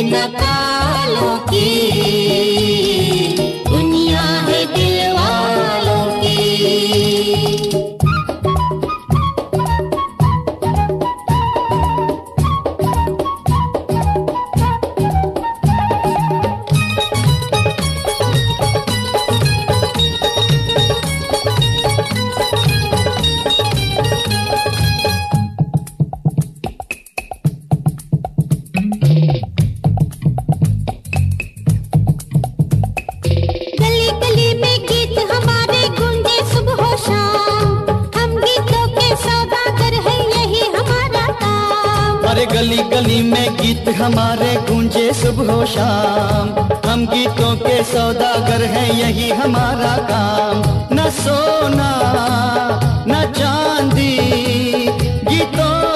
Speaker 1: in the back. शाम हम गीतों के सौदागर हैं यही हमारा काम न सोना न चांदी गीतों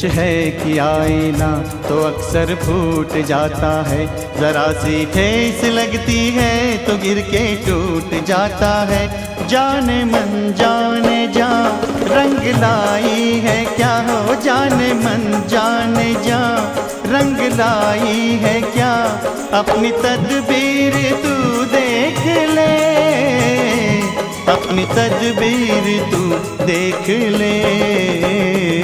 Speaker 1: सच है कि आईना तो अक्सर फूट जाता है जरा सी ठेस लगती है तो गिर के टूट जाता है जाने मन जाने जा रंग लाई है क्या हो जाने मन जाने जा रंग लाई है क्या अपनी तदबीर तू देख ले अपनी तदबीर तू देख ले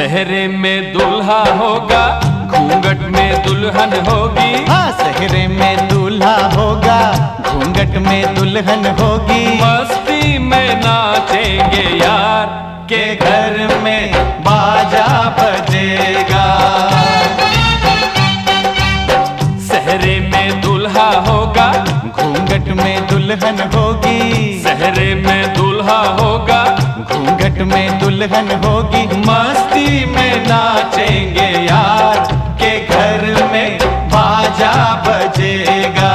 Speaker 4: सहरे में दूल्हा
Speaker 1: होगा घूंघट में दुल्हन होगी हाँ सहरे में दूल्हा होगा घूंघट में दुल्हन होगी मस्ती में नाचेंगे यार के घर में बाजा बजेगा
Speaker 7: दूल्हा होगा
Speaker 1: घूंघट में दुल्हन होगी सहरे में दूल्हा होगा घूंघट में दुल्हन होगी मस्ती में नाचेंगे यार के घर में बाजा बजेगा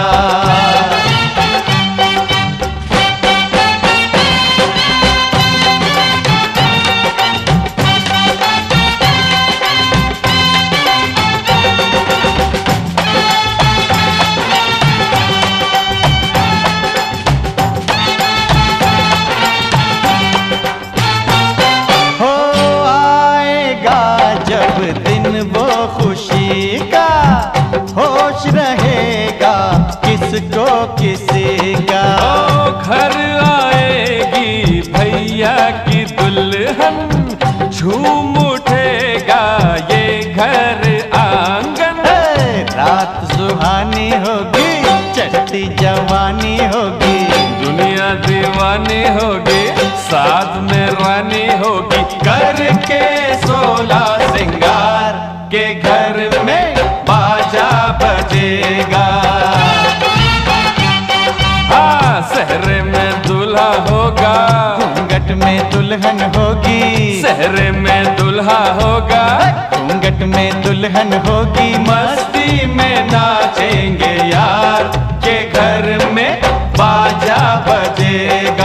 Speaker 1: हर दुल्हन होगी शहर में दुल्हा होगा घूंघट में दुल्हन होगी मस्ती में नाचेंगे यार के घर में बाजा बजेगा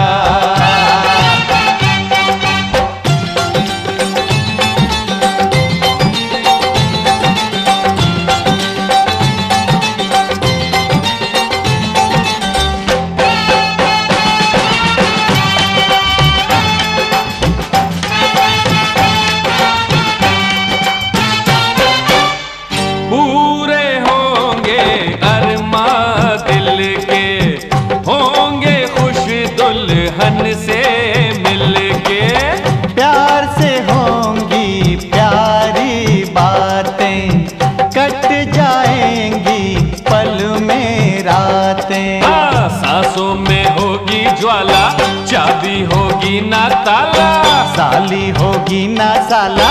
Speaker 1: होगी ना ताला साली होगी ना साला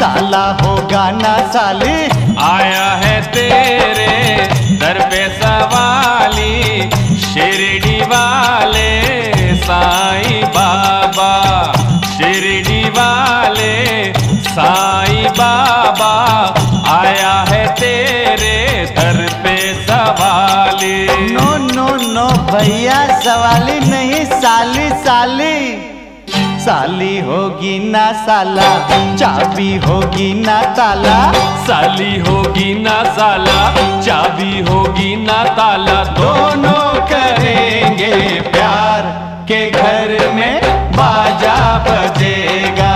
Speaker 1: साला होगा ना साली आया है तेरे दर पे सवाली
Speaker 7: शिरडी वाले साई बाबा शिरडी वाले
Speaker 1: साई बाबा आया है तेरे दर
Speaker 7: पे सवाली नो नो
Speaker 1: नो भैया सवाली नहीं साली साली साली होगी ना साला चाबी होगी ना ताला
Speaker 7: साली होगी ना साला चाबी होगी ना ताला दोनों करेंगे प्यार
Speaker 1: के घर में बाजा बजेगा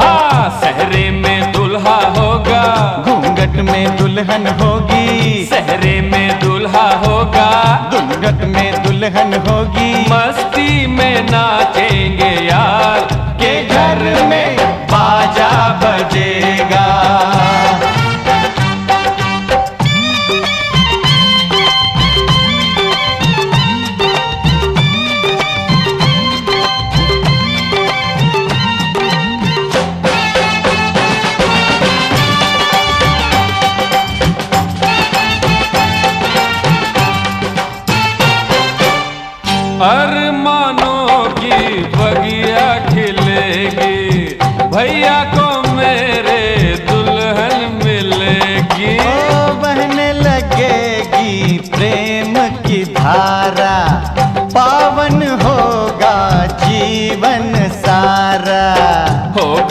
Speaker 1: हाँ सहरे में दुल्हा होगा घूंघट में दुल्हन होगी सहरे
Speaker 7: में दुल्हा होगा घूंघट में दुल्हन होगी मस्ती में
Speaker 3: नाचेंगे यार के घर में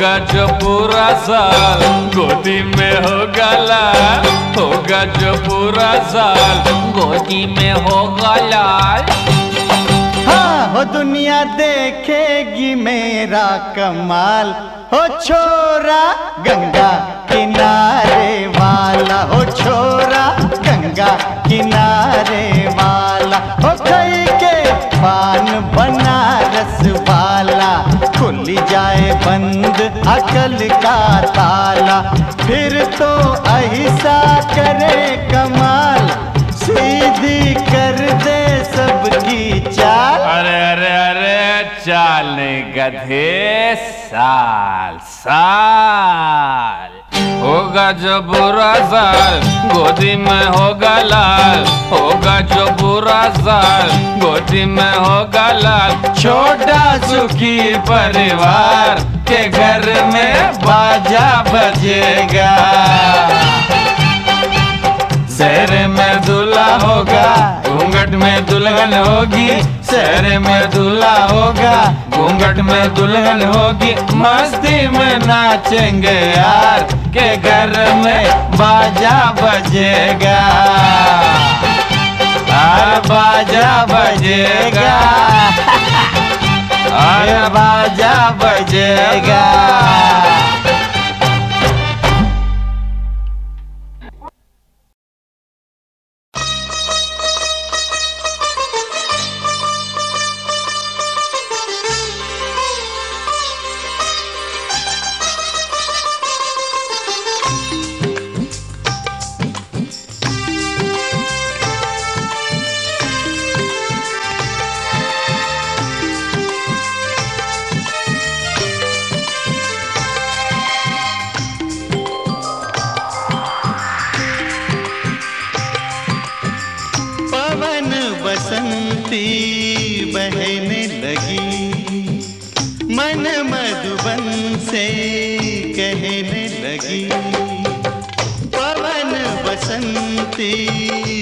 Speaker 7: होगा जो पूरा साल गोदी में होगा लाल होगा जो पूरा साल गोदी में होगा लाल
Speaker 1: हाँ हो दुनिया देखेगी मेरा कमाल हो छोरा गंगा किनारे वाला हो छोरा गंगा किनारे वाला हो कई के पान बनारस वाला खुल जाए बंद अकल का ताला फिर तो अहिसा करे कमाल सीधी कर दे सबकी चाल
Speaker 8: अरे अरे अरे चाल गधे साल साल
Speaker 7: होगा जो बुरा साल गोदी में होगा लाल होगा जो बुरा साल गोदी में होगा लाल छोटा सुखी परिवार के घर में बाजा बजेगा शहर में दूल्हा होगा घूंघट में दुल्हन होगी शहर में दूल्हा होगा
Speaker 1: घूंघट में दुल्हन होगी मस्ती में नाचेंगे यार के घर में बाजा बजेगा हाँ, बाजा बजेगा हाँ, बाजा बजेगा ती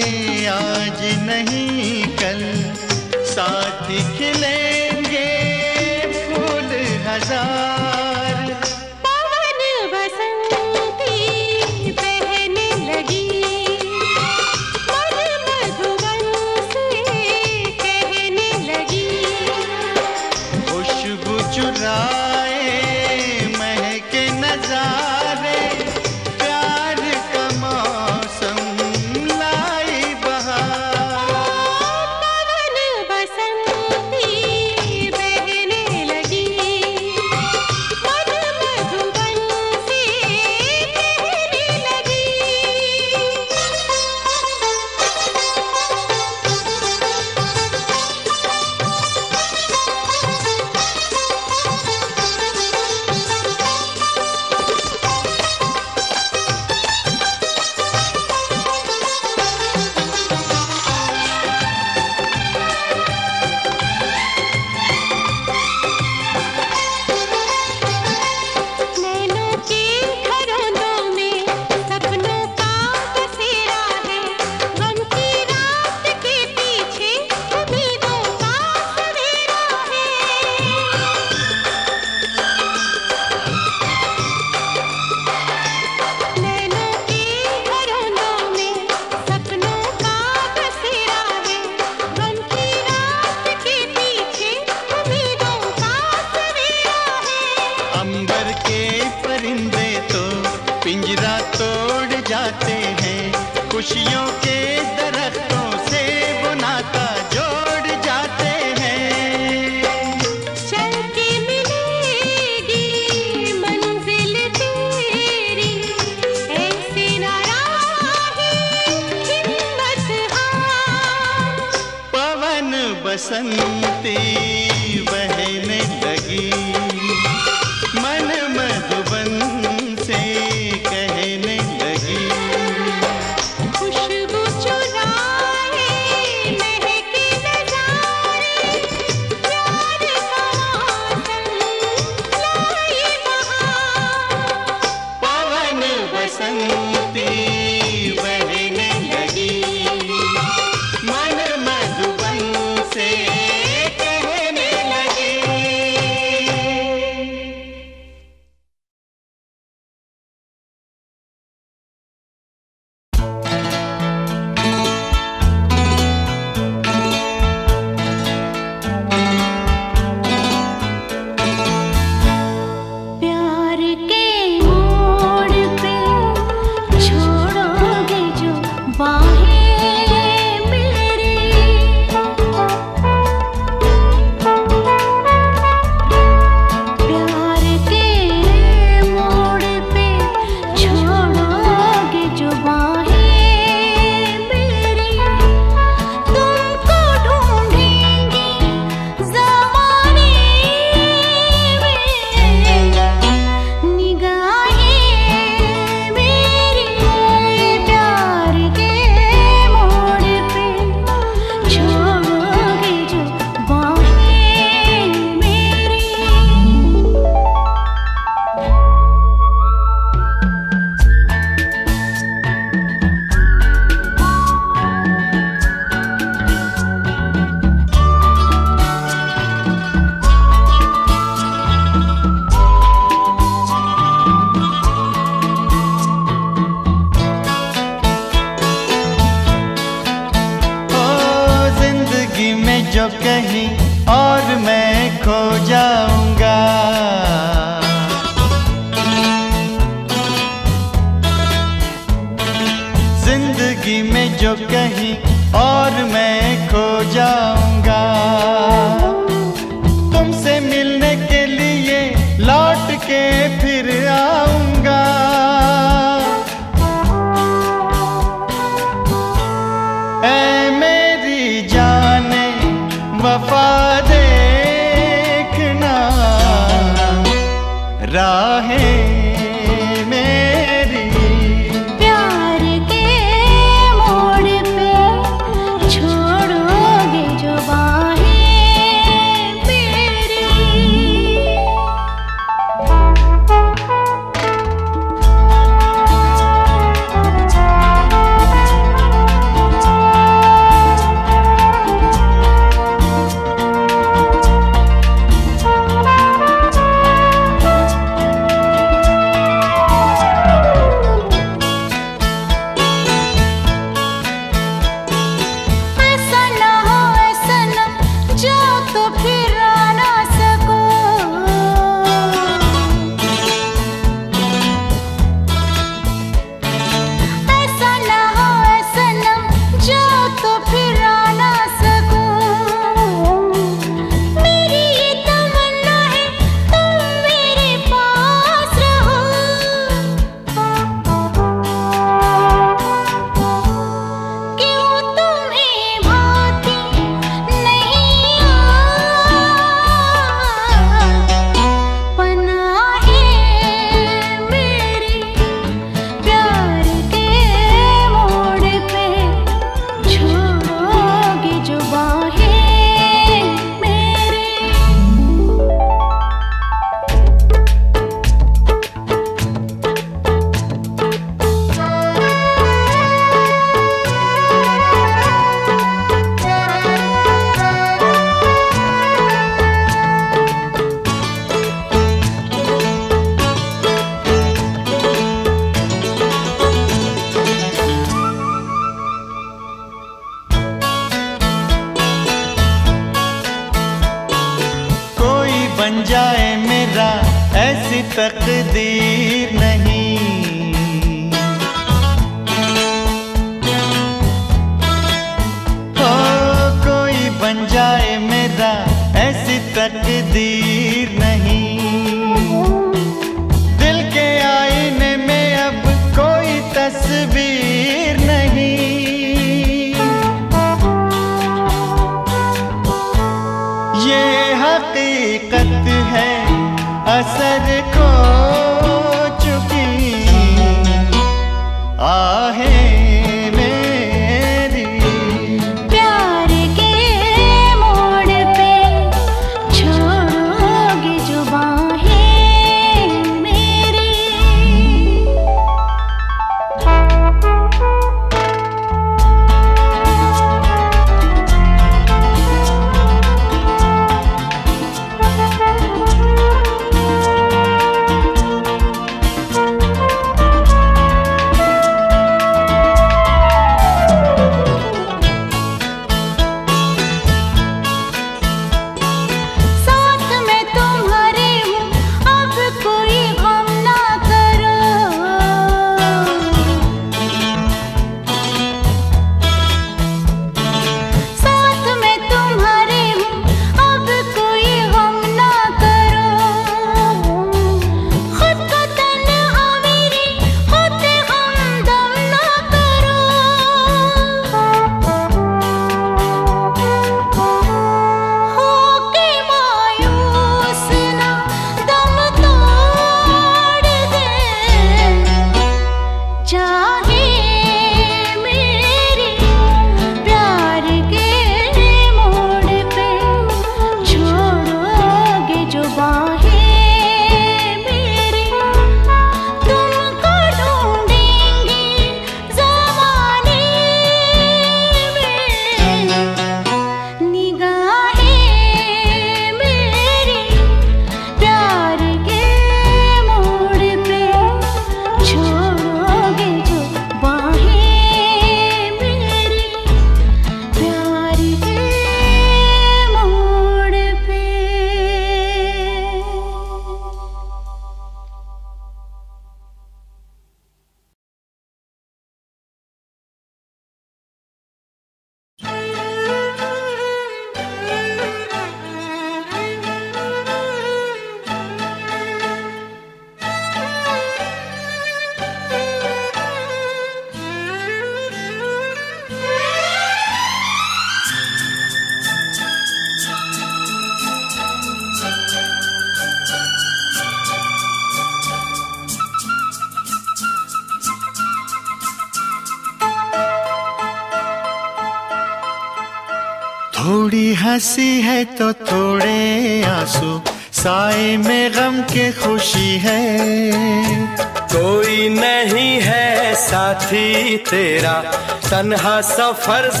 Speaker 1: फर्ज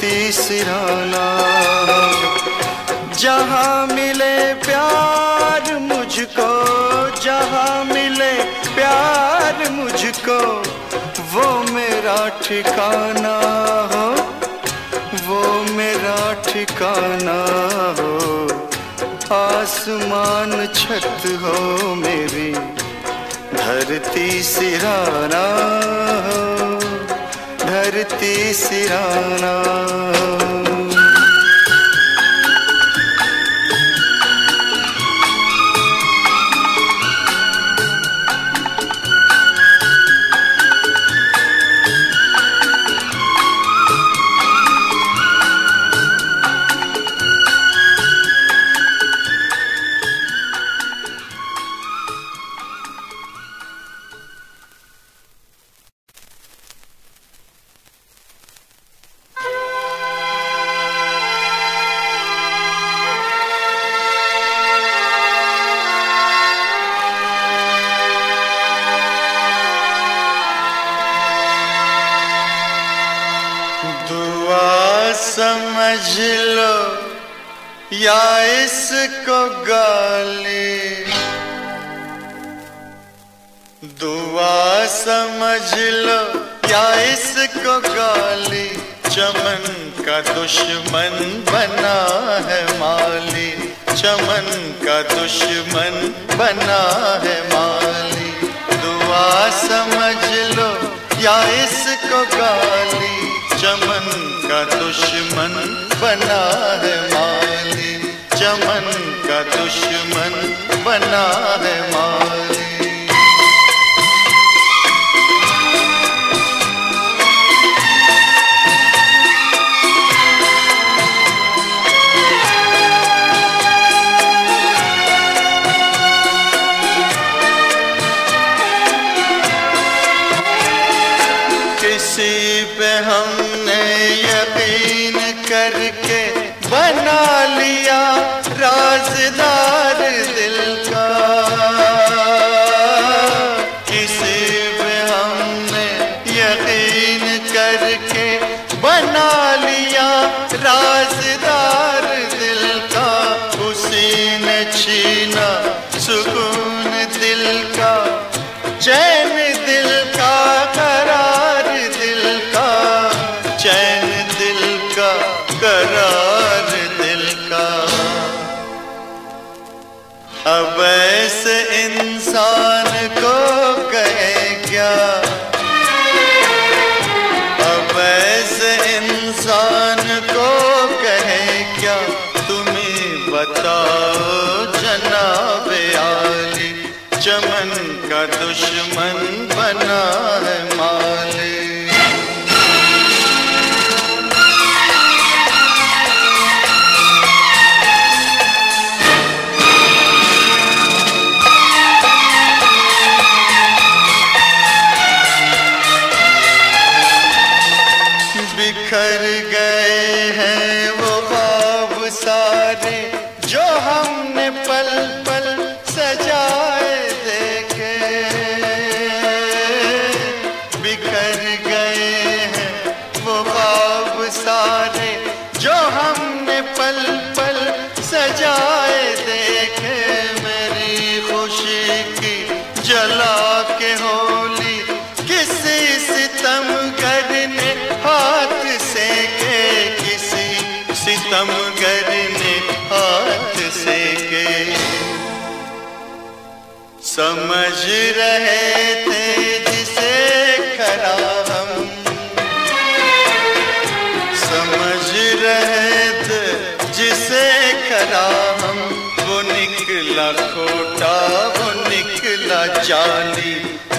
Speaker 1: खेती सिराना जहाँ मिले प्यार मुझको जहाँ मिले प्यार मुझको वो मेरा ठिकाना हो वो मेरा ठिकाना हो आसमान छत हो मेरी धरती सिराना हो धरती सिराना को गाली दुआ समझ लो क्या इसको गाली चमन का दुश्मन बना है माली चमन का दुश्मन बना है माली दुआ समझ लो या इसको गाली चमन का दुश्मन बना है माली चमन का दुश्मन बना है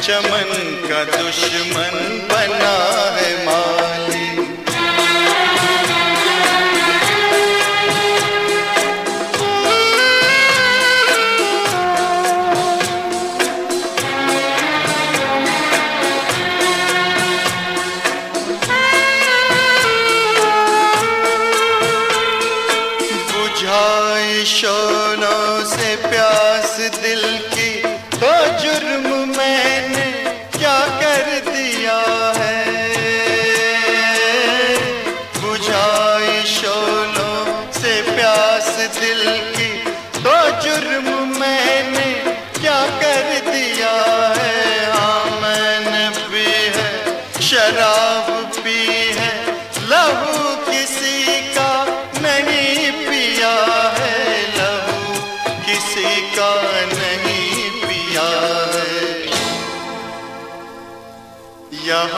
Speaker 1: चमन का दुश्मन बना है माँ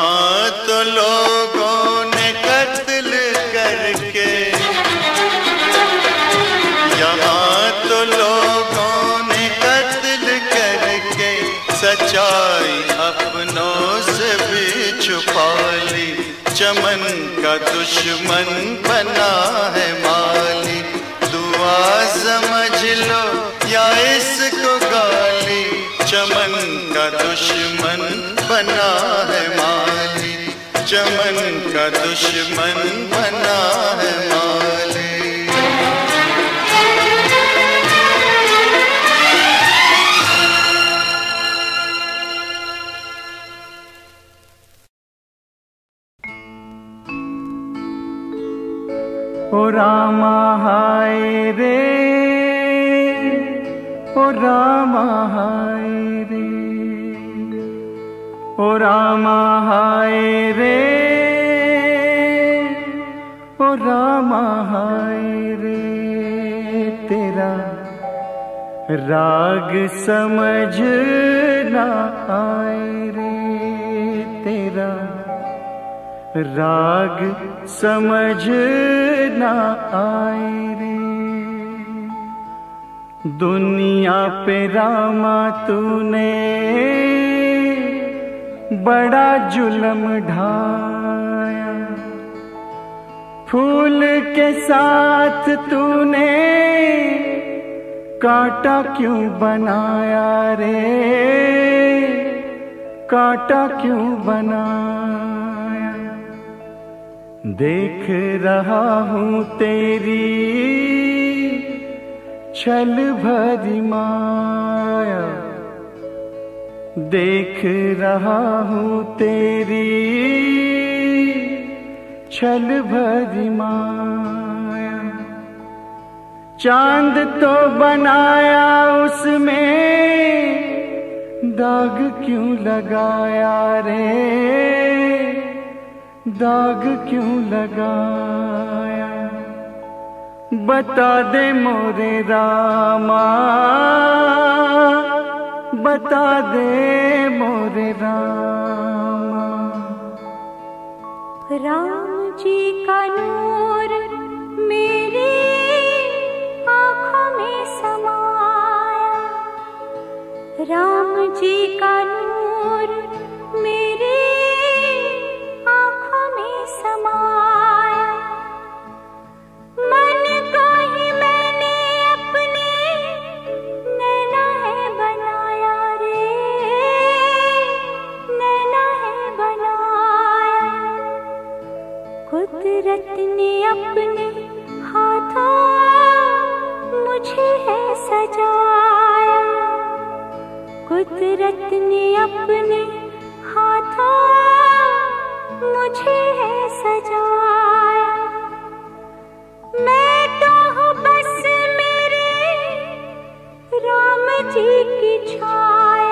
Speaker 1: तो लोगों ने कत्ल करके यहाँ तो लोगों ने कत्ल करके सच्चाई अपनों से भी छुपा ली चमन का दुश्मन बना है माली दुआ समझ लो या इसको गाली चमन का दुश्मन बना है माली। चमन का दुश्मन बना है माले
Speaker 4: ओ रामा
Speaker 1: हाय रे ओ रामा हाय रे ओ रामा हाय रे ओ रामा हाय रे तेरा राग समझ ना आए रे तेरा राग समझ ना आए रे दुनिया पे रामा तूने बड़ा जुलम ढाया फूल के साथ तूने काटा क्यों बनाया रे काटा क्यों बनाया देख रहा हूं तेरी छल भरी माया देख रहा हूँ तेरी छल भरी माया चांद तो बनाया उसमें दाग क्यों लगाया रे दाग क्यों लगाया बता दे मोरे रामा बता दे मोरे राम
Speaker 9: राम जी का नूर मेरे
Speaker 5: आँखों में समाया
Speaker 9: राम जी का
Speaker 5: नूर मेरे आँखों में समाया
Speaker 9: कुदरत ने अपने हाथों मुझे है सजाया कुदरत ने अपने हाथों
Speaker 5: मुझे है सजाया मैं तो हूँ बस मेरे राम जी की छाया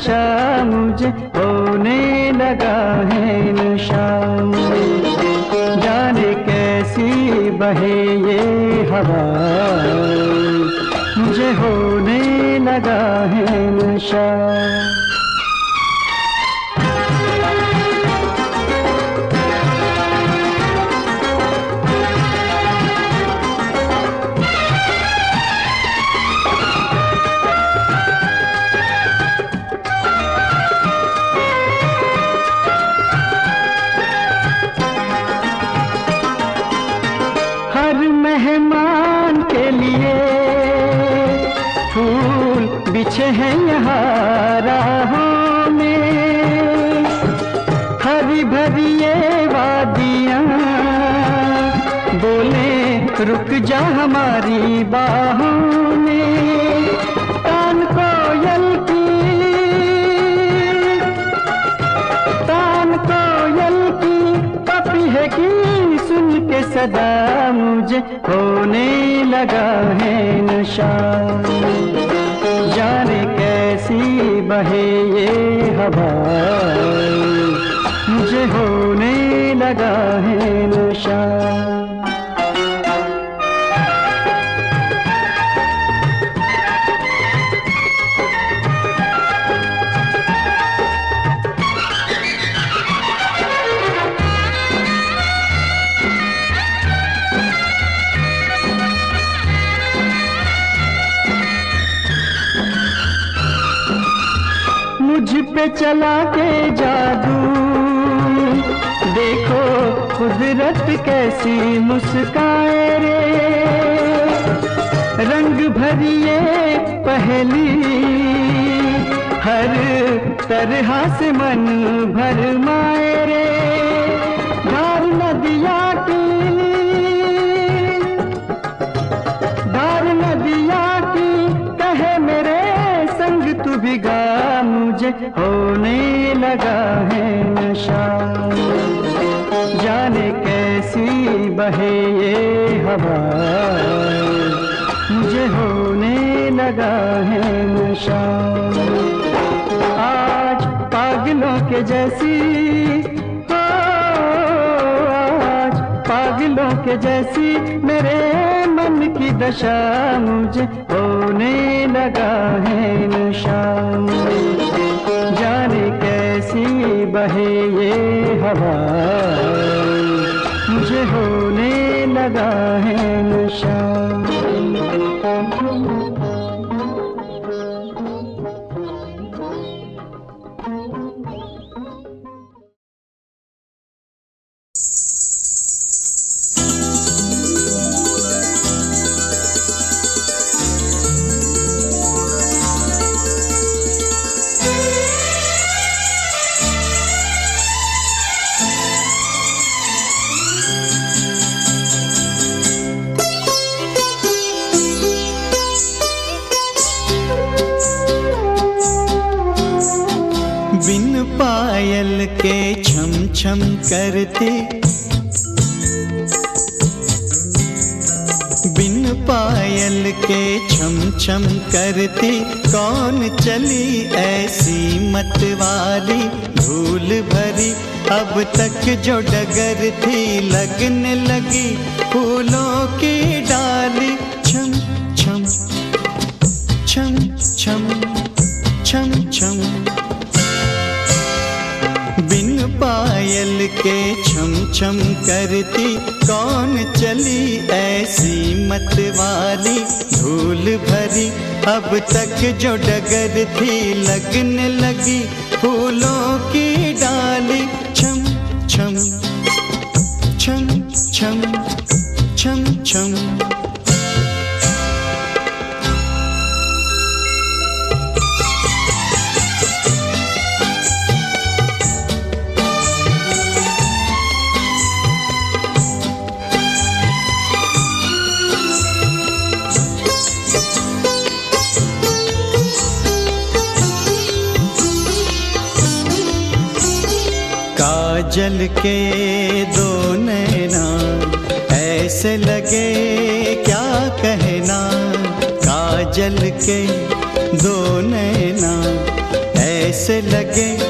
Speaker 1: नशा मुझे होने लगा है नशा जाने कैसी बहे ये हवा मुझे होने लगा है नशा दिशा जाने कैसी बहे ये हवा कला के जादू देखो कुदरत कैसी मुस्काए रे रंग भरिए पहली हर तरह से मन
Speaker 5: भरमाए रे
Speaker 1: होने लगा है नशा जाने कैसी बहे ये हवा मुझे होने लगा है नशा आज पागलों के जैसी आज पागलों के जैसी मेरे मन की दशा मुझे होने लगा है नशा कैसी बहे
Speaker 5: ये हवा मुझे होने लगा है नशा
Speaker 1: लगने लगी फूलों की डाली छम छम छम छम छम छम बिन पायल के छम छम करती कौन चली ऐसी मत वाली धूल भरी अब तक जो डगर थी लगने लगी फूलों की के दो नैना ऐसे लगे क्या कहना काजल के दो नैना ऐसे लगे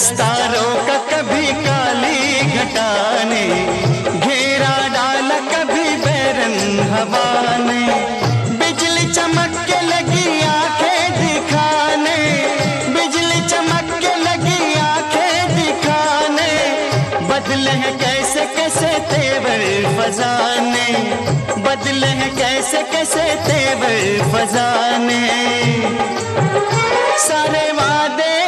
Speaker 1: दस्तारों का कभी काली घटाने घेरा डाला कभी बैरन हवा ने बिजली चमक के लगी आंखें दिखाने बिजली चमक के लगी आंखें दिखाने बदले हैं कैसे कैसे तेवर फजाने बदले हैं कैसे कैसे तेवर फजाने सारे वादे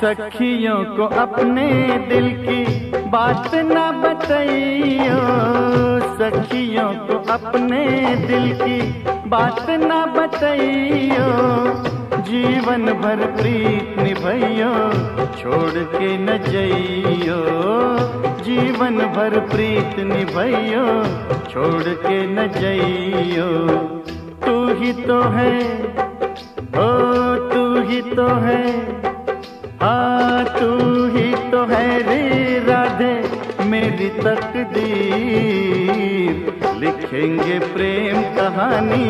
Speaker 1: सखियों को अपने दिल की बात ना बताइयो सखियों को अपने दिल की बात ना बताइयो जीवन भर प्रीत निभाइयो छोड़ के न जइयो जीवन भर प्रीत निभाइयो छोड़ के न जइयो तू ही तो है ओ तू ही तो है तू ही तो है रे राधे मेरी तकदीर लिखेंगे प्रेम कहानी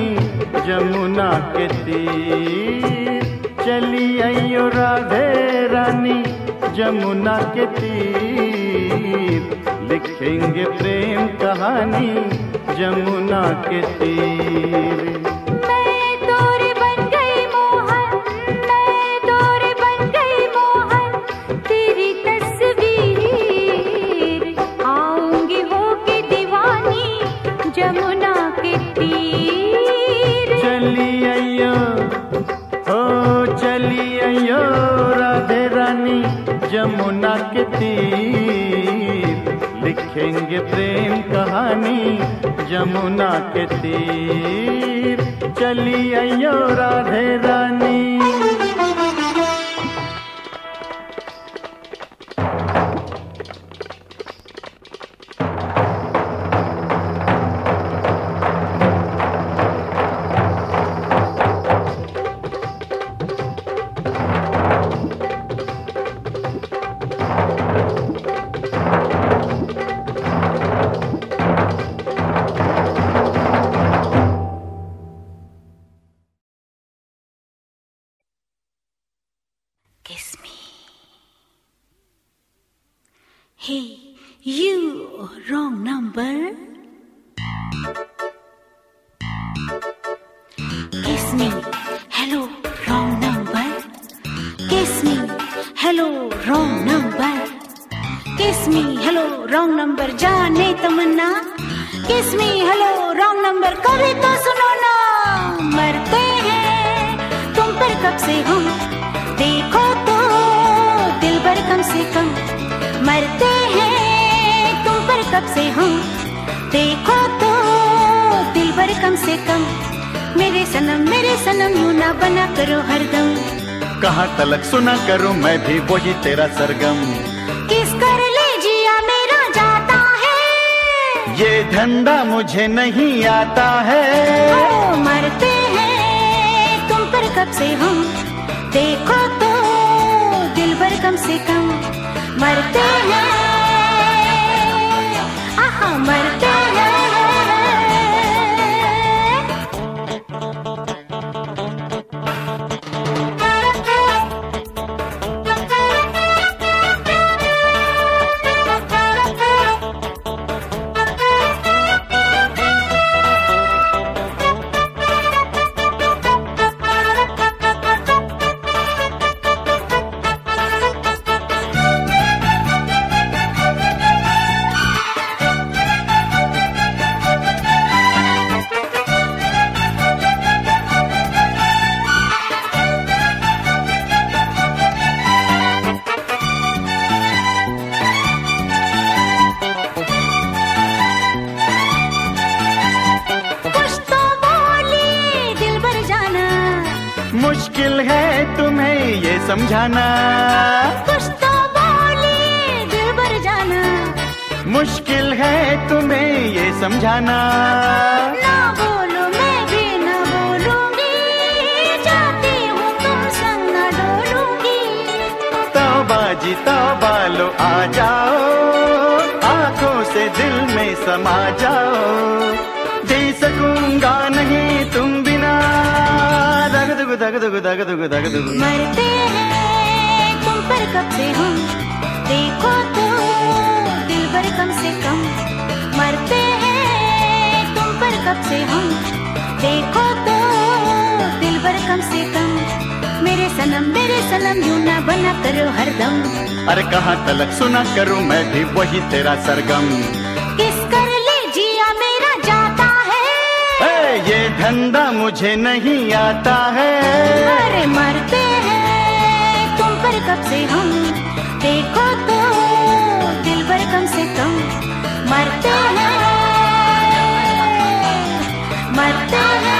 Speaker 1: जमुना के तीर चली आइयो राधे रानी जमुना के तीर लिखेंगे प्रेम कहानी जमुना के तीर प्रेम कहानी जमुना के तीर चली अयो राधे रानी मैं भी वही तेरा सरगम
Speaker 8: किस कर ले जिया मेरा
Speaker 5: जाता है
Speaker 1: ये धंधा मुझे नहीं आता है
Speaker 8: मरते हैं तुम पर कब से हम देखो तो दिल पर कम से कम मरते हैं आहा मरते
Speaker 5: मरते हैं तुम पर कब से हम देखो तो दिल पर
Speaker 8: कम से कम मरते हैं तुम पर कब से हम देखो तो दिल पर कम से कम मेरे सनम मेरे सनम यू ना बना करो हरदम
Speaker 1: अरे कहाँ तलक सुना करूँ मैं भी वही तेरा सरगम धंधा मुझे नहीं आता है अरे मरते
Speaker 8: हैं
Speaker 5: तुम पर कब से हम देखो तो दिल पर कम से कम मरते हैं मरते हैं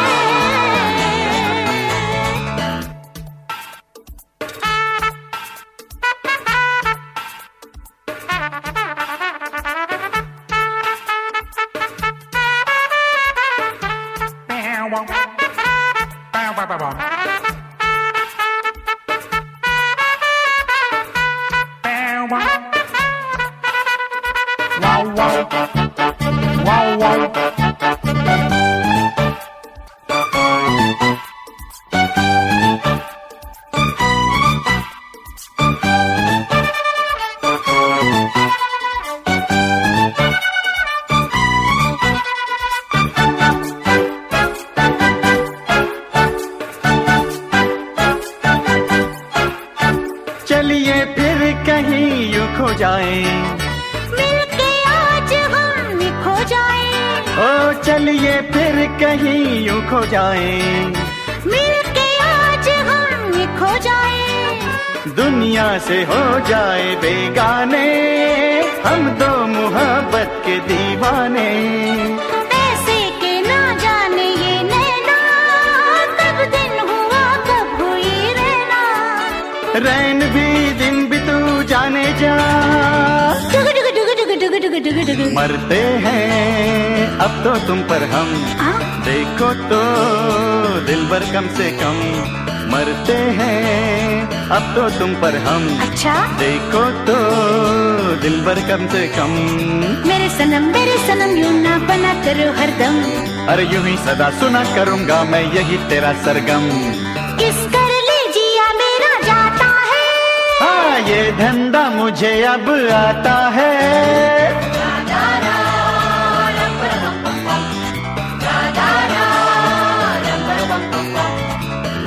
Speaker 1: तुम पर हम अच्छा देखो तो दिल भर कम से कम
Speaker 8: मेरे सनम मेरे सनम यू ना बना करो हरदम
Speaker 1: अरे यू ही सदा सुना करूँगा मैं यही तेरा सरगम
Speaker 8: किस कर जिया मेरा जाता
Speaker 5: है हाँ
Speaker 1: ये धंधा मुझे अब आता है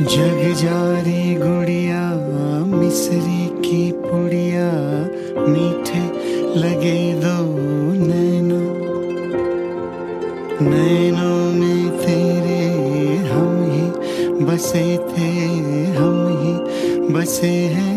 Speaker 1: जग जारी गुड़िया मिसरी की पुड़िया मीठे लगे दो नैनो नैनो में तेरे हम ही बसे थे हम ही बसे हैं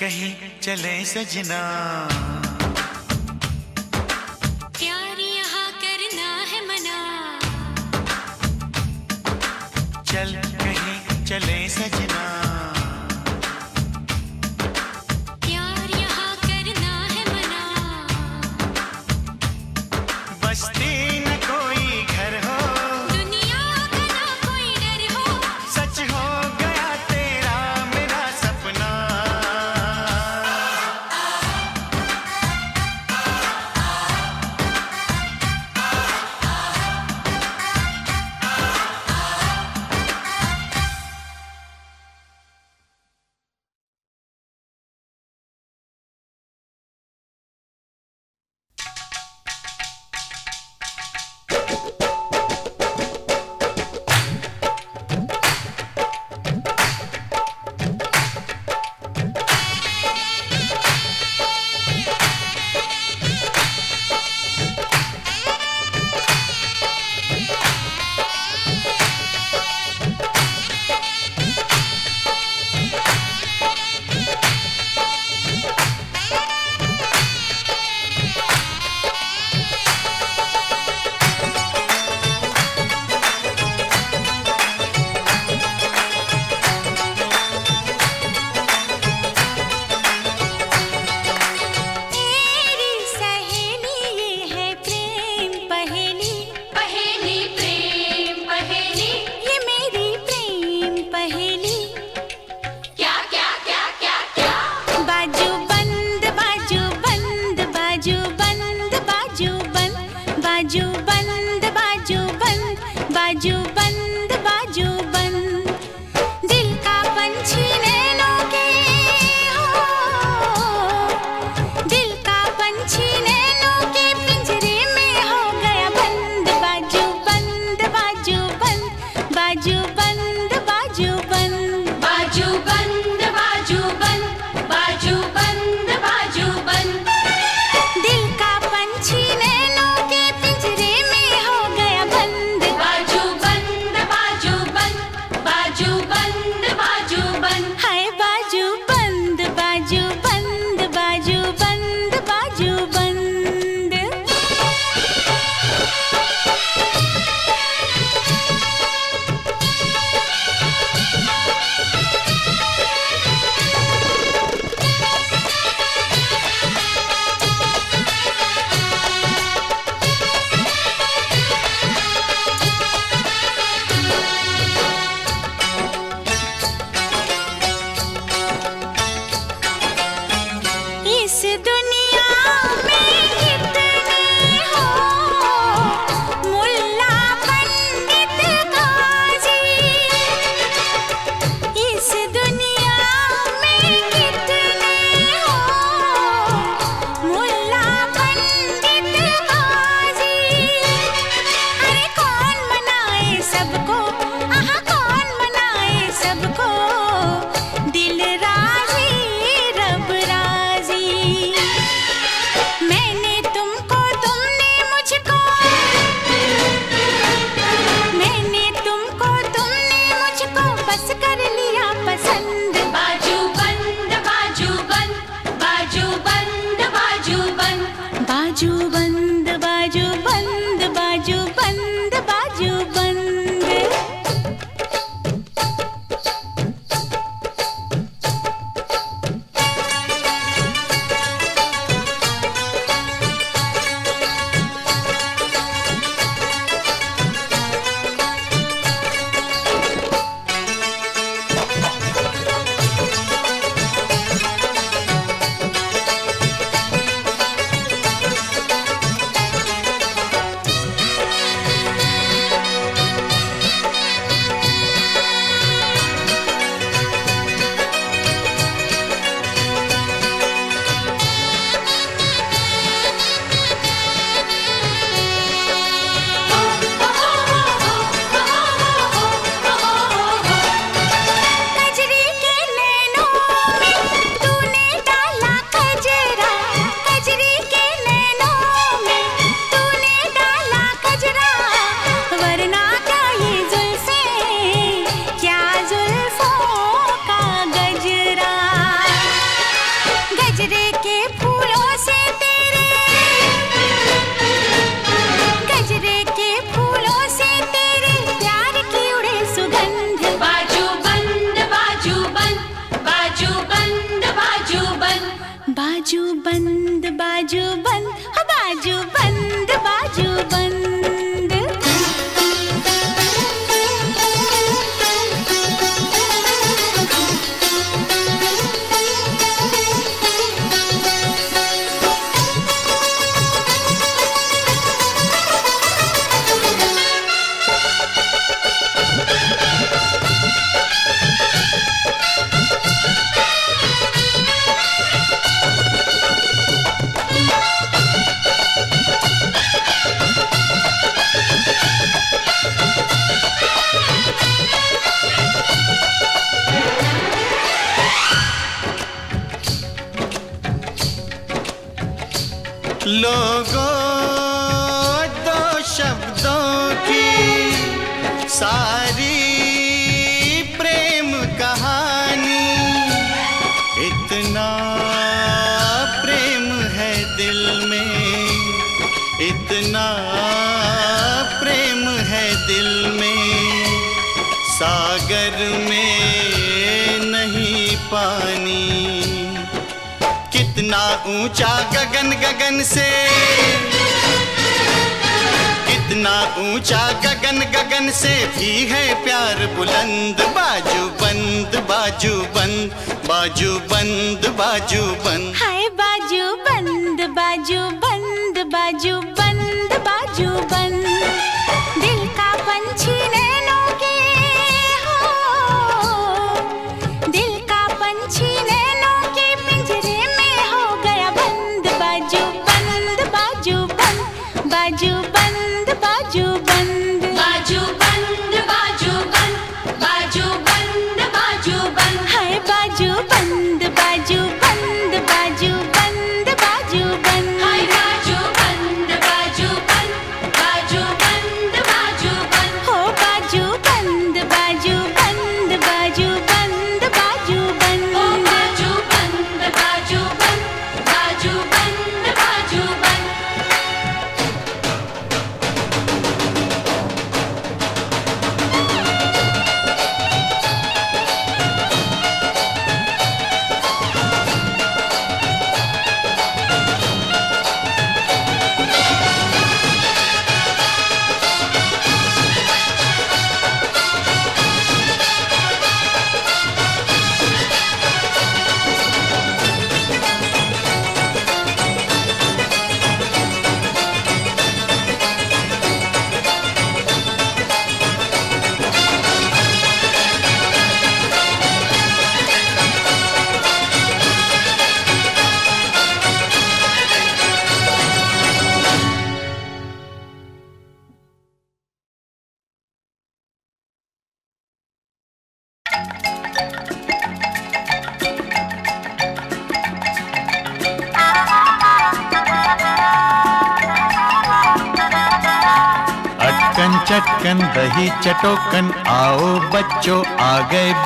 Speaker 1: कहीं चले सजना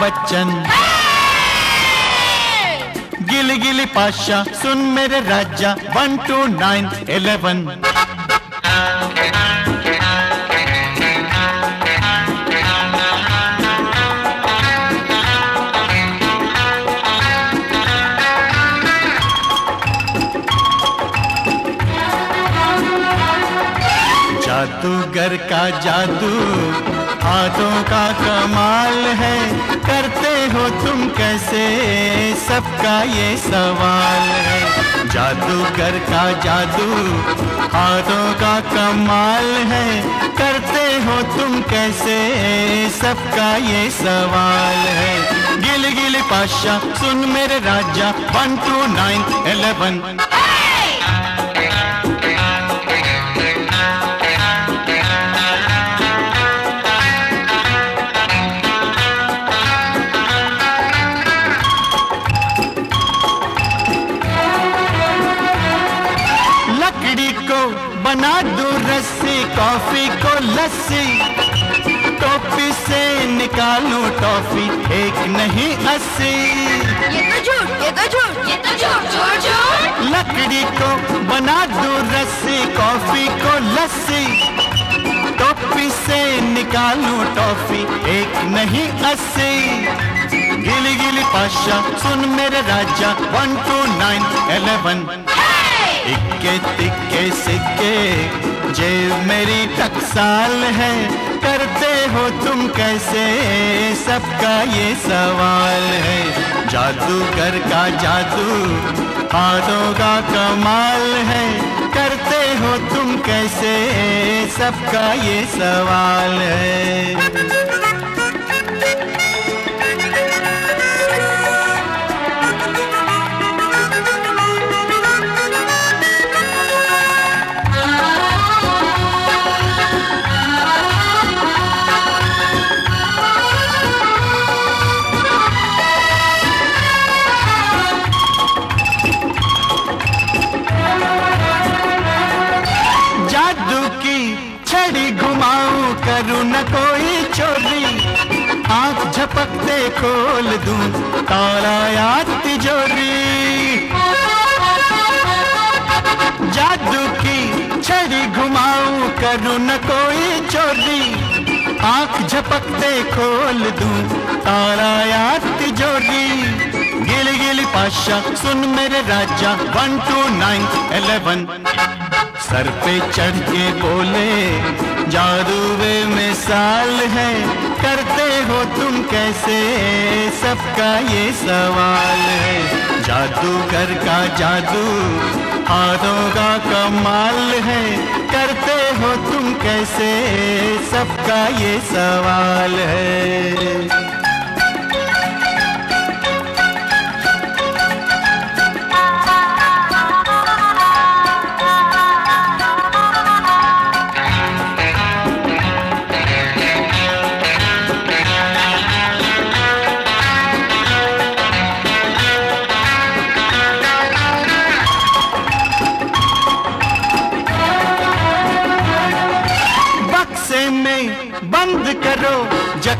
Speaker 1: बच्चन गिली गिली पाशा सुन मेरे राजा वन टू नाइन इलेवन जादूगर का जादू हाथों का कमाल है करते हो तुम कैसे सबका ये सवाल है जादूगर का जादू हाथों का कमाल है करते हो तुम कैसे सबका ये सवाल है गिल गिल पाशा सुन मेरे राजा वन टू नाइन एलेवन अस्सी टोपी से निकालो टॉफी एक नहीं अस्सी ये तो झूठ ये तो झूठ ये तो झूठ झूठ झूठ लकड़ी को बना दो रस्सी कॉफी को लस्सी टॉफी से निकालो टॉफी एक नहीं अस्सी गिली गिली पाशा सुन मेरे राजा वन टू नाइन इलेवन इक्के तिक्के सिक्के तुझे मेरी टकसाल है करते हो तुम कैसे सबका ये सवाल है जादूगर का जादू हाथों का कमाल है करते हो तुम कैसे सबका ये सवाल है पत्ते खोल दूं ताला याद तिजोरी जादू की छड़ी घुमाऊं करूं न कोई चोरी आंख झपकते खोल दूं ताला याद तिजोरी गिल गिल पाशा सुन मेरे राजा वन टू नाइन एलेवन सर पे चढ़ के बोले जादू वे मिसाल है करते हो तुम कैसे सबका ये सवाल है जादूगर का जादू का कमाल है करते हो तुम कैसे सबका ये सवाल है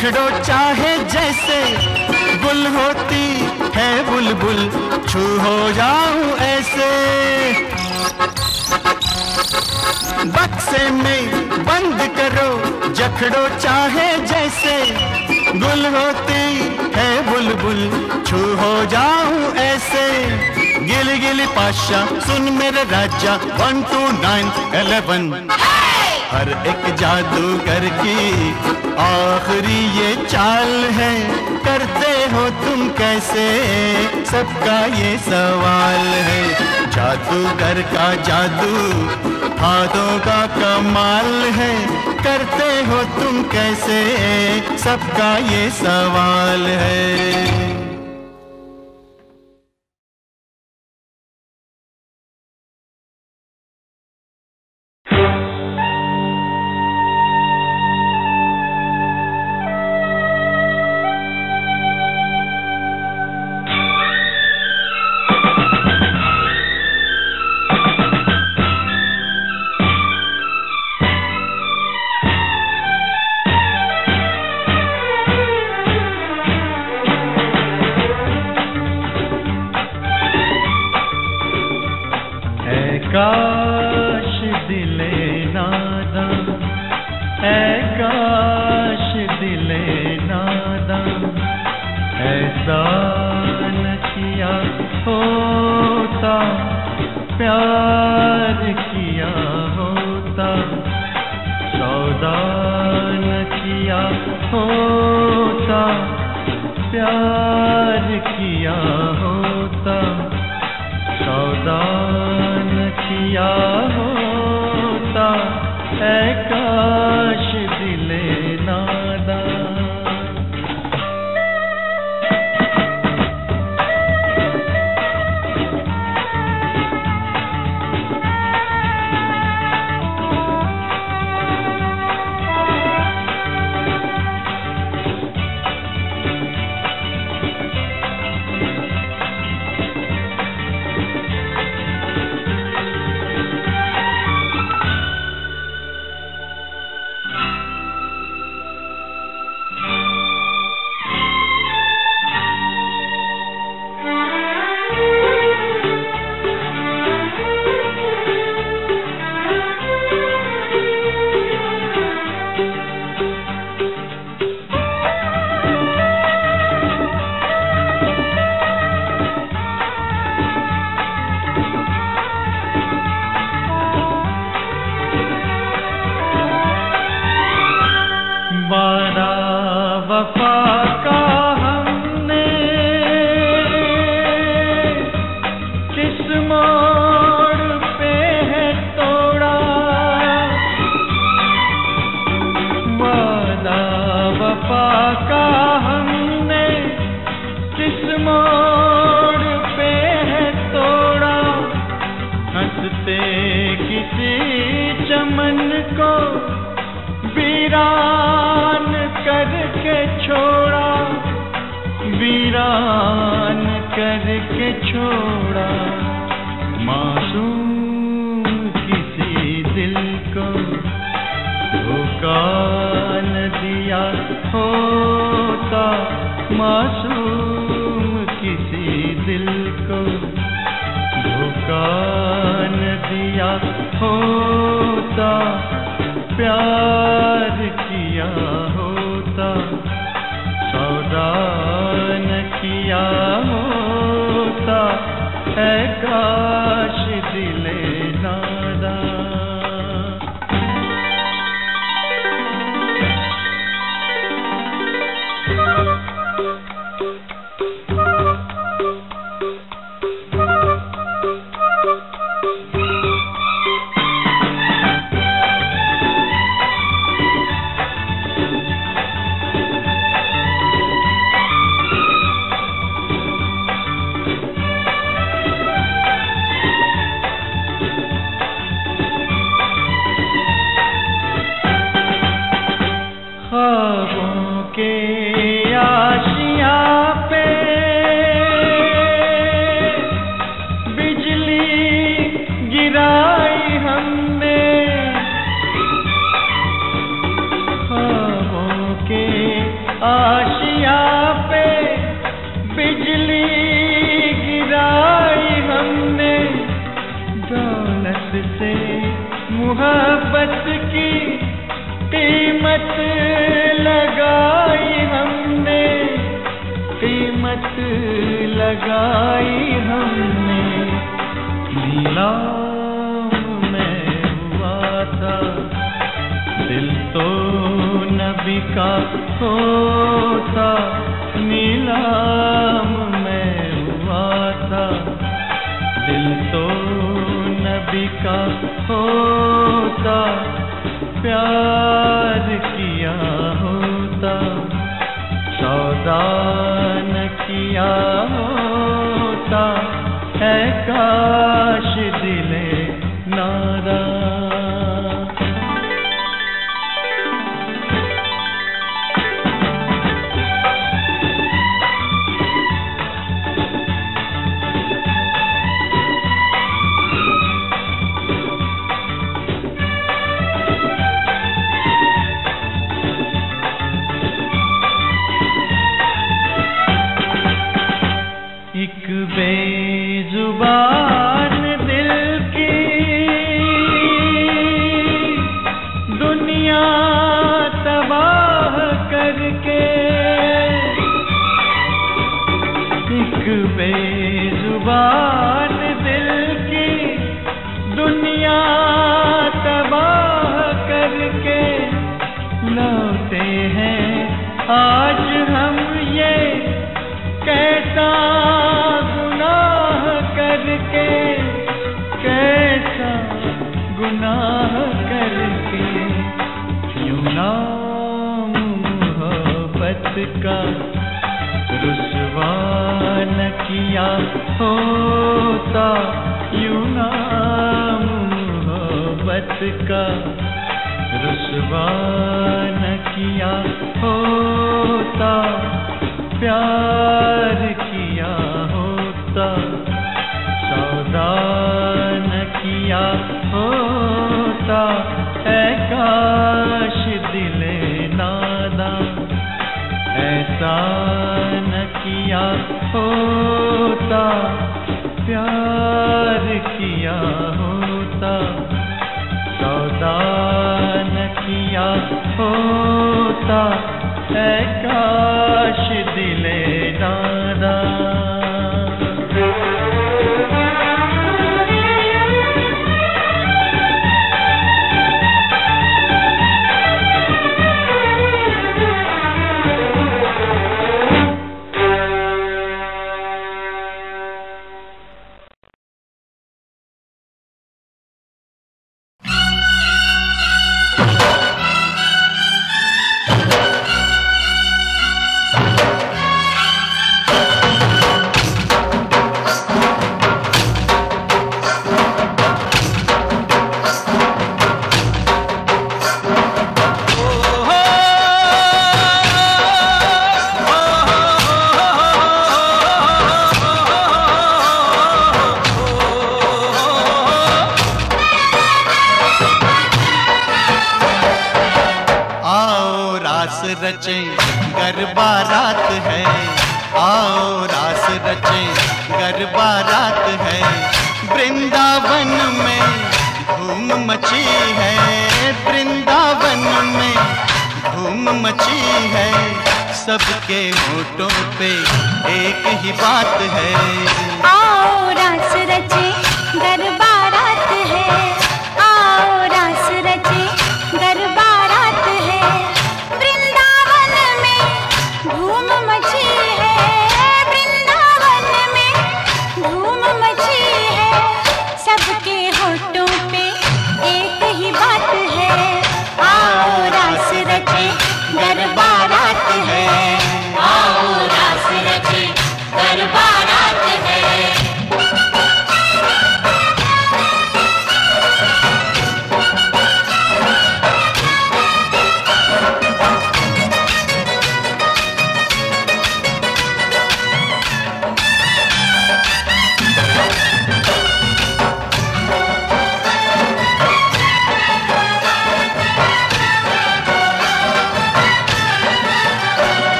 Speaker 1: टुकड़ो चाहे जैसे गुल होती है बुलबुल छू हो जाऊं ऐसे बक्से में बंद करो जखड़ो चाहे जैसे गुल होती है बुलबुल छू हो जाऊं ऐसे गिल गिल पाशा सुन मेरे राजा वन टू नाइन एलेवन हर एक जादूगर की आखिरी ये चाल है करते हो तुम कैसे सबका ये सवाल है जादूगर का जादू हाथों का कमाल है करते हो तुम कैसे सबका ये सवाल है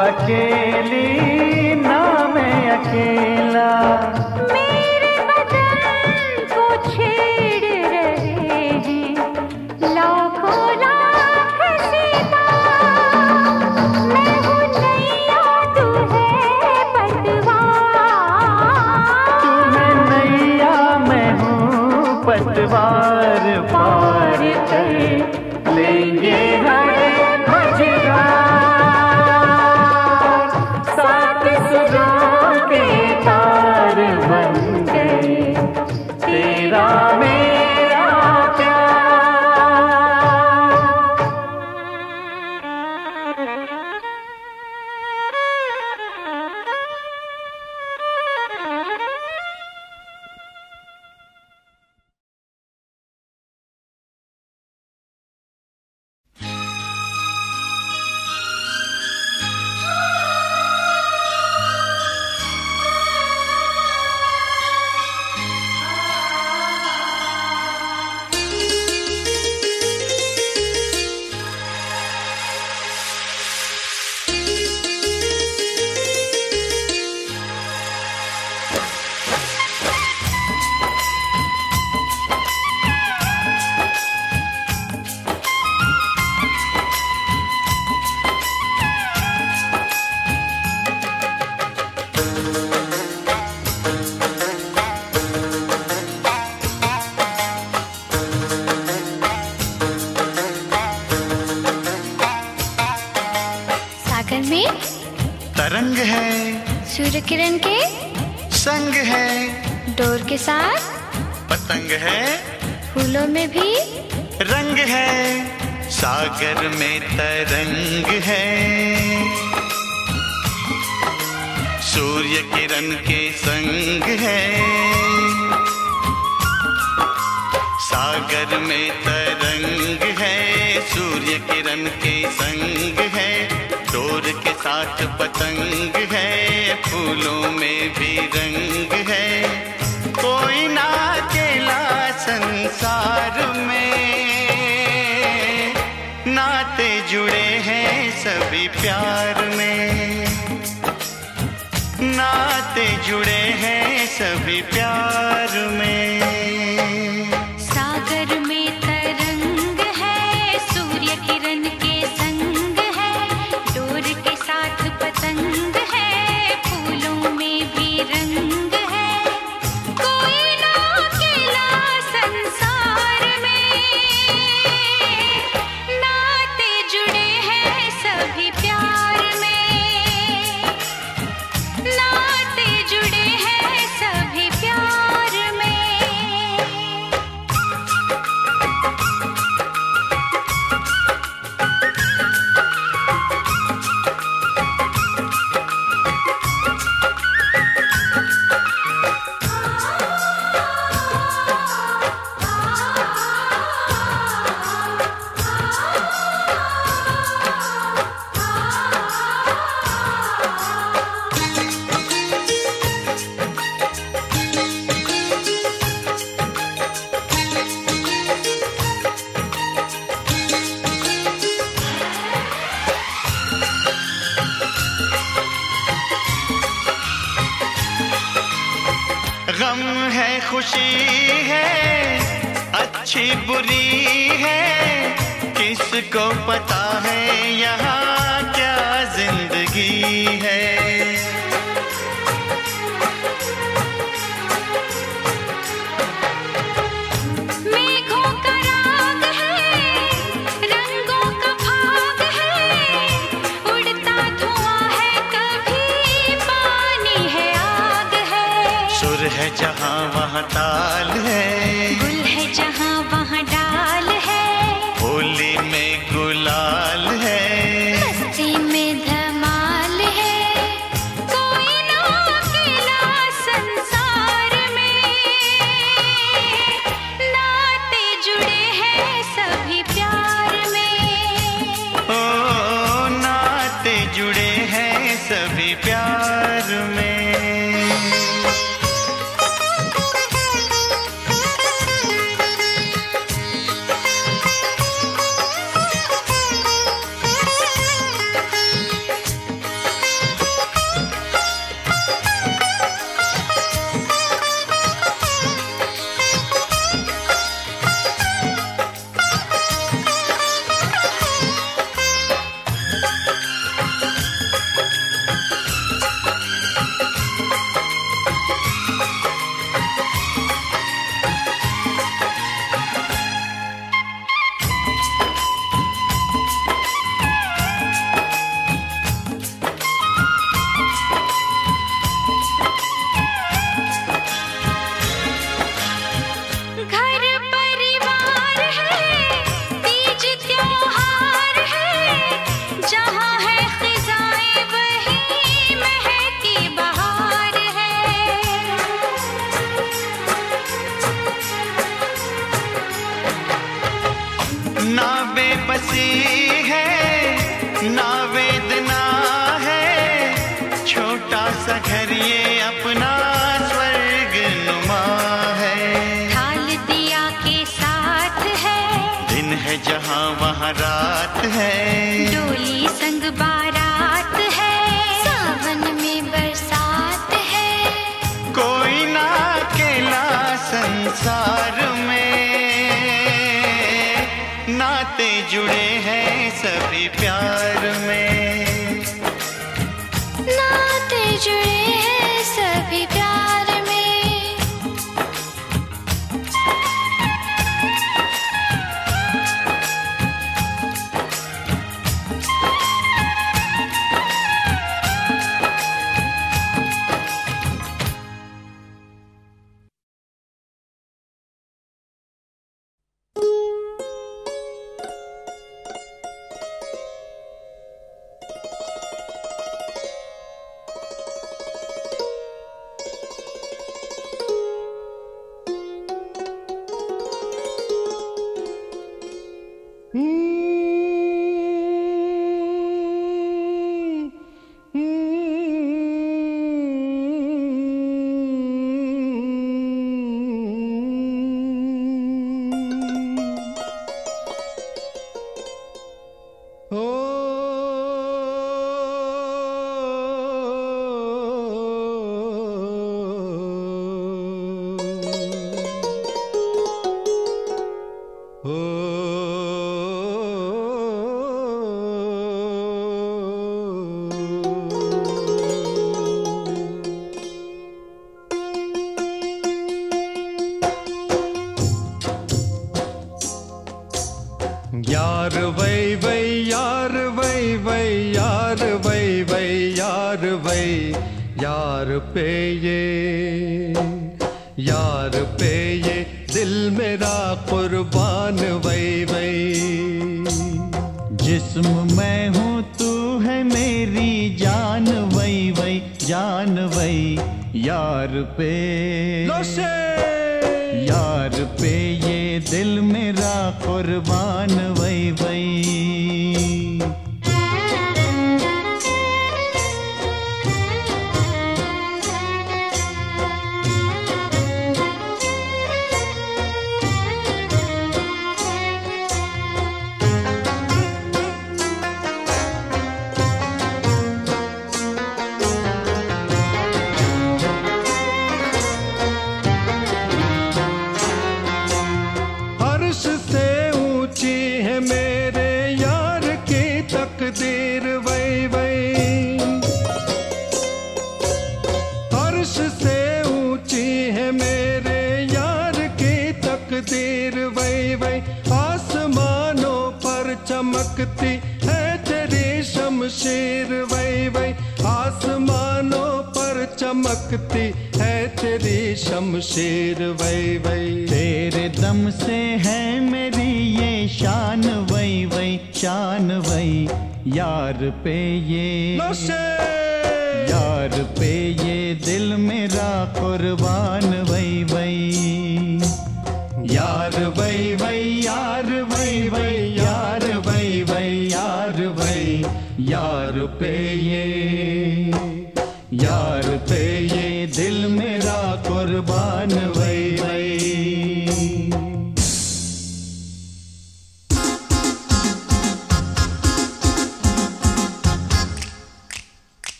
Speaker 5: अकेली ना मैं अकेला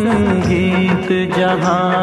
Speaker 1: संगीत जहां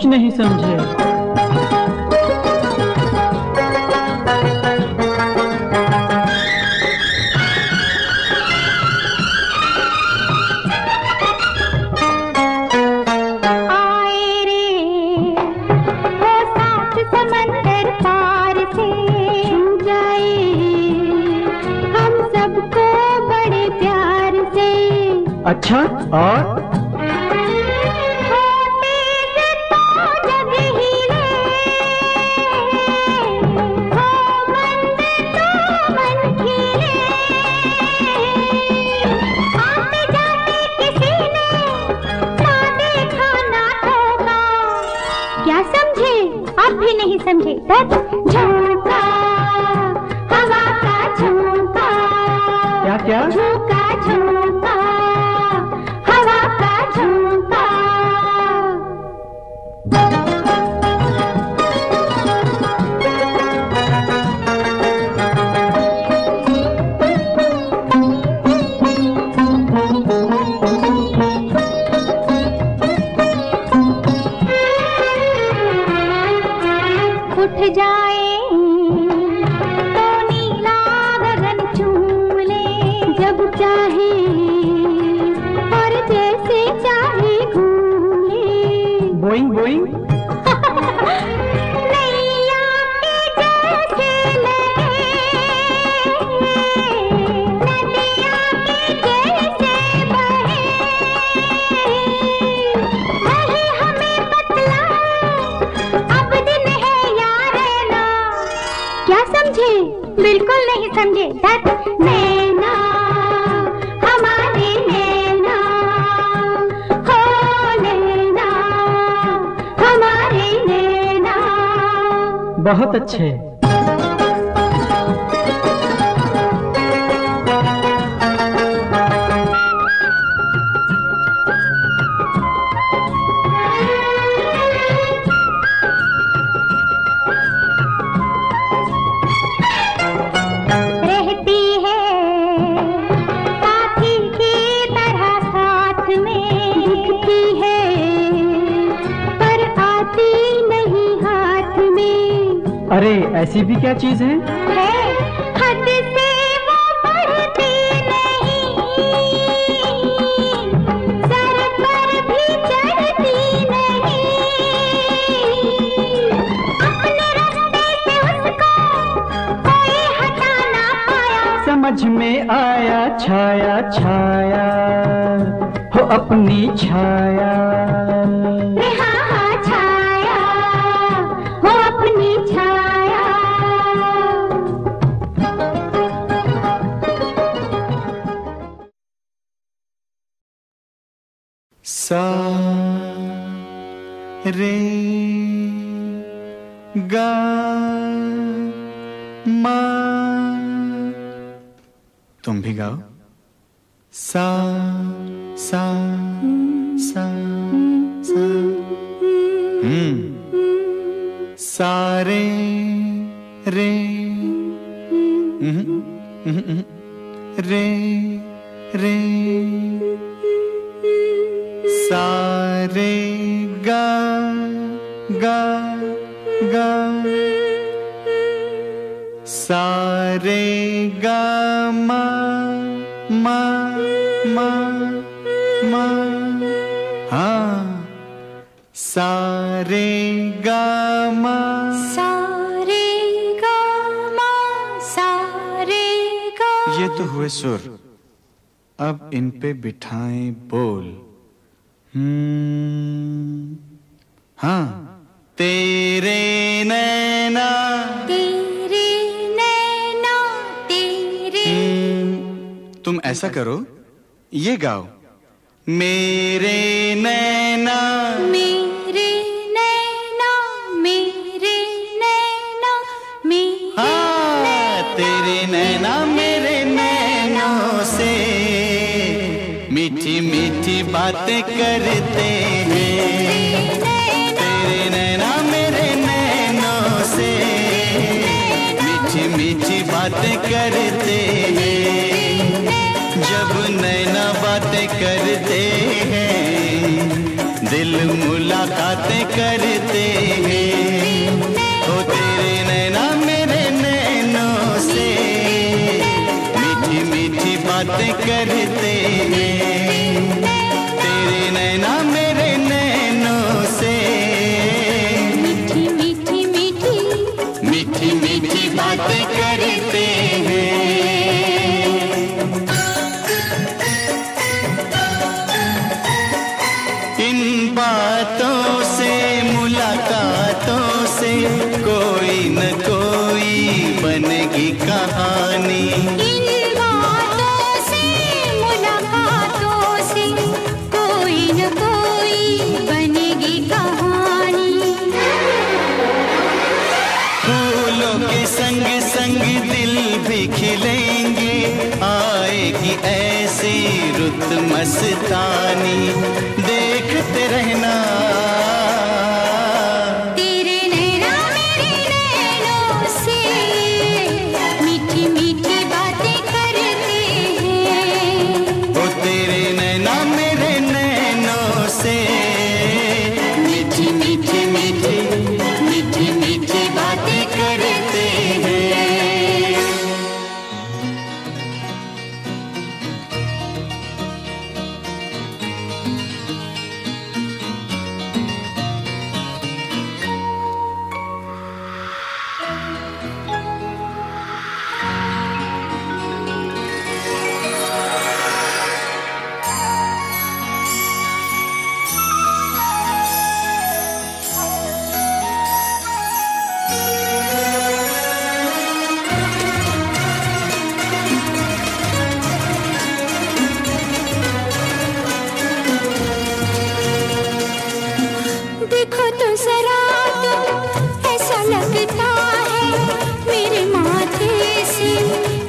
Speaker 1: कुछ नहीं समझे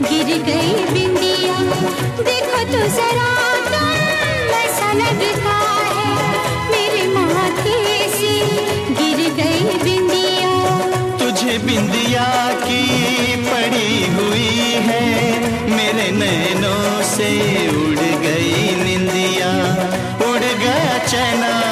Speaker 5: गिर गई बिंदिया देखो तो जरा गिर गई बिंदिया
Speaker 1: तुझे बिंदिया की पड़ी हुई है मेरे नैनों से उड़ गई निंदिया उड़ गया
Speaker 5: चना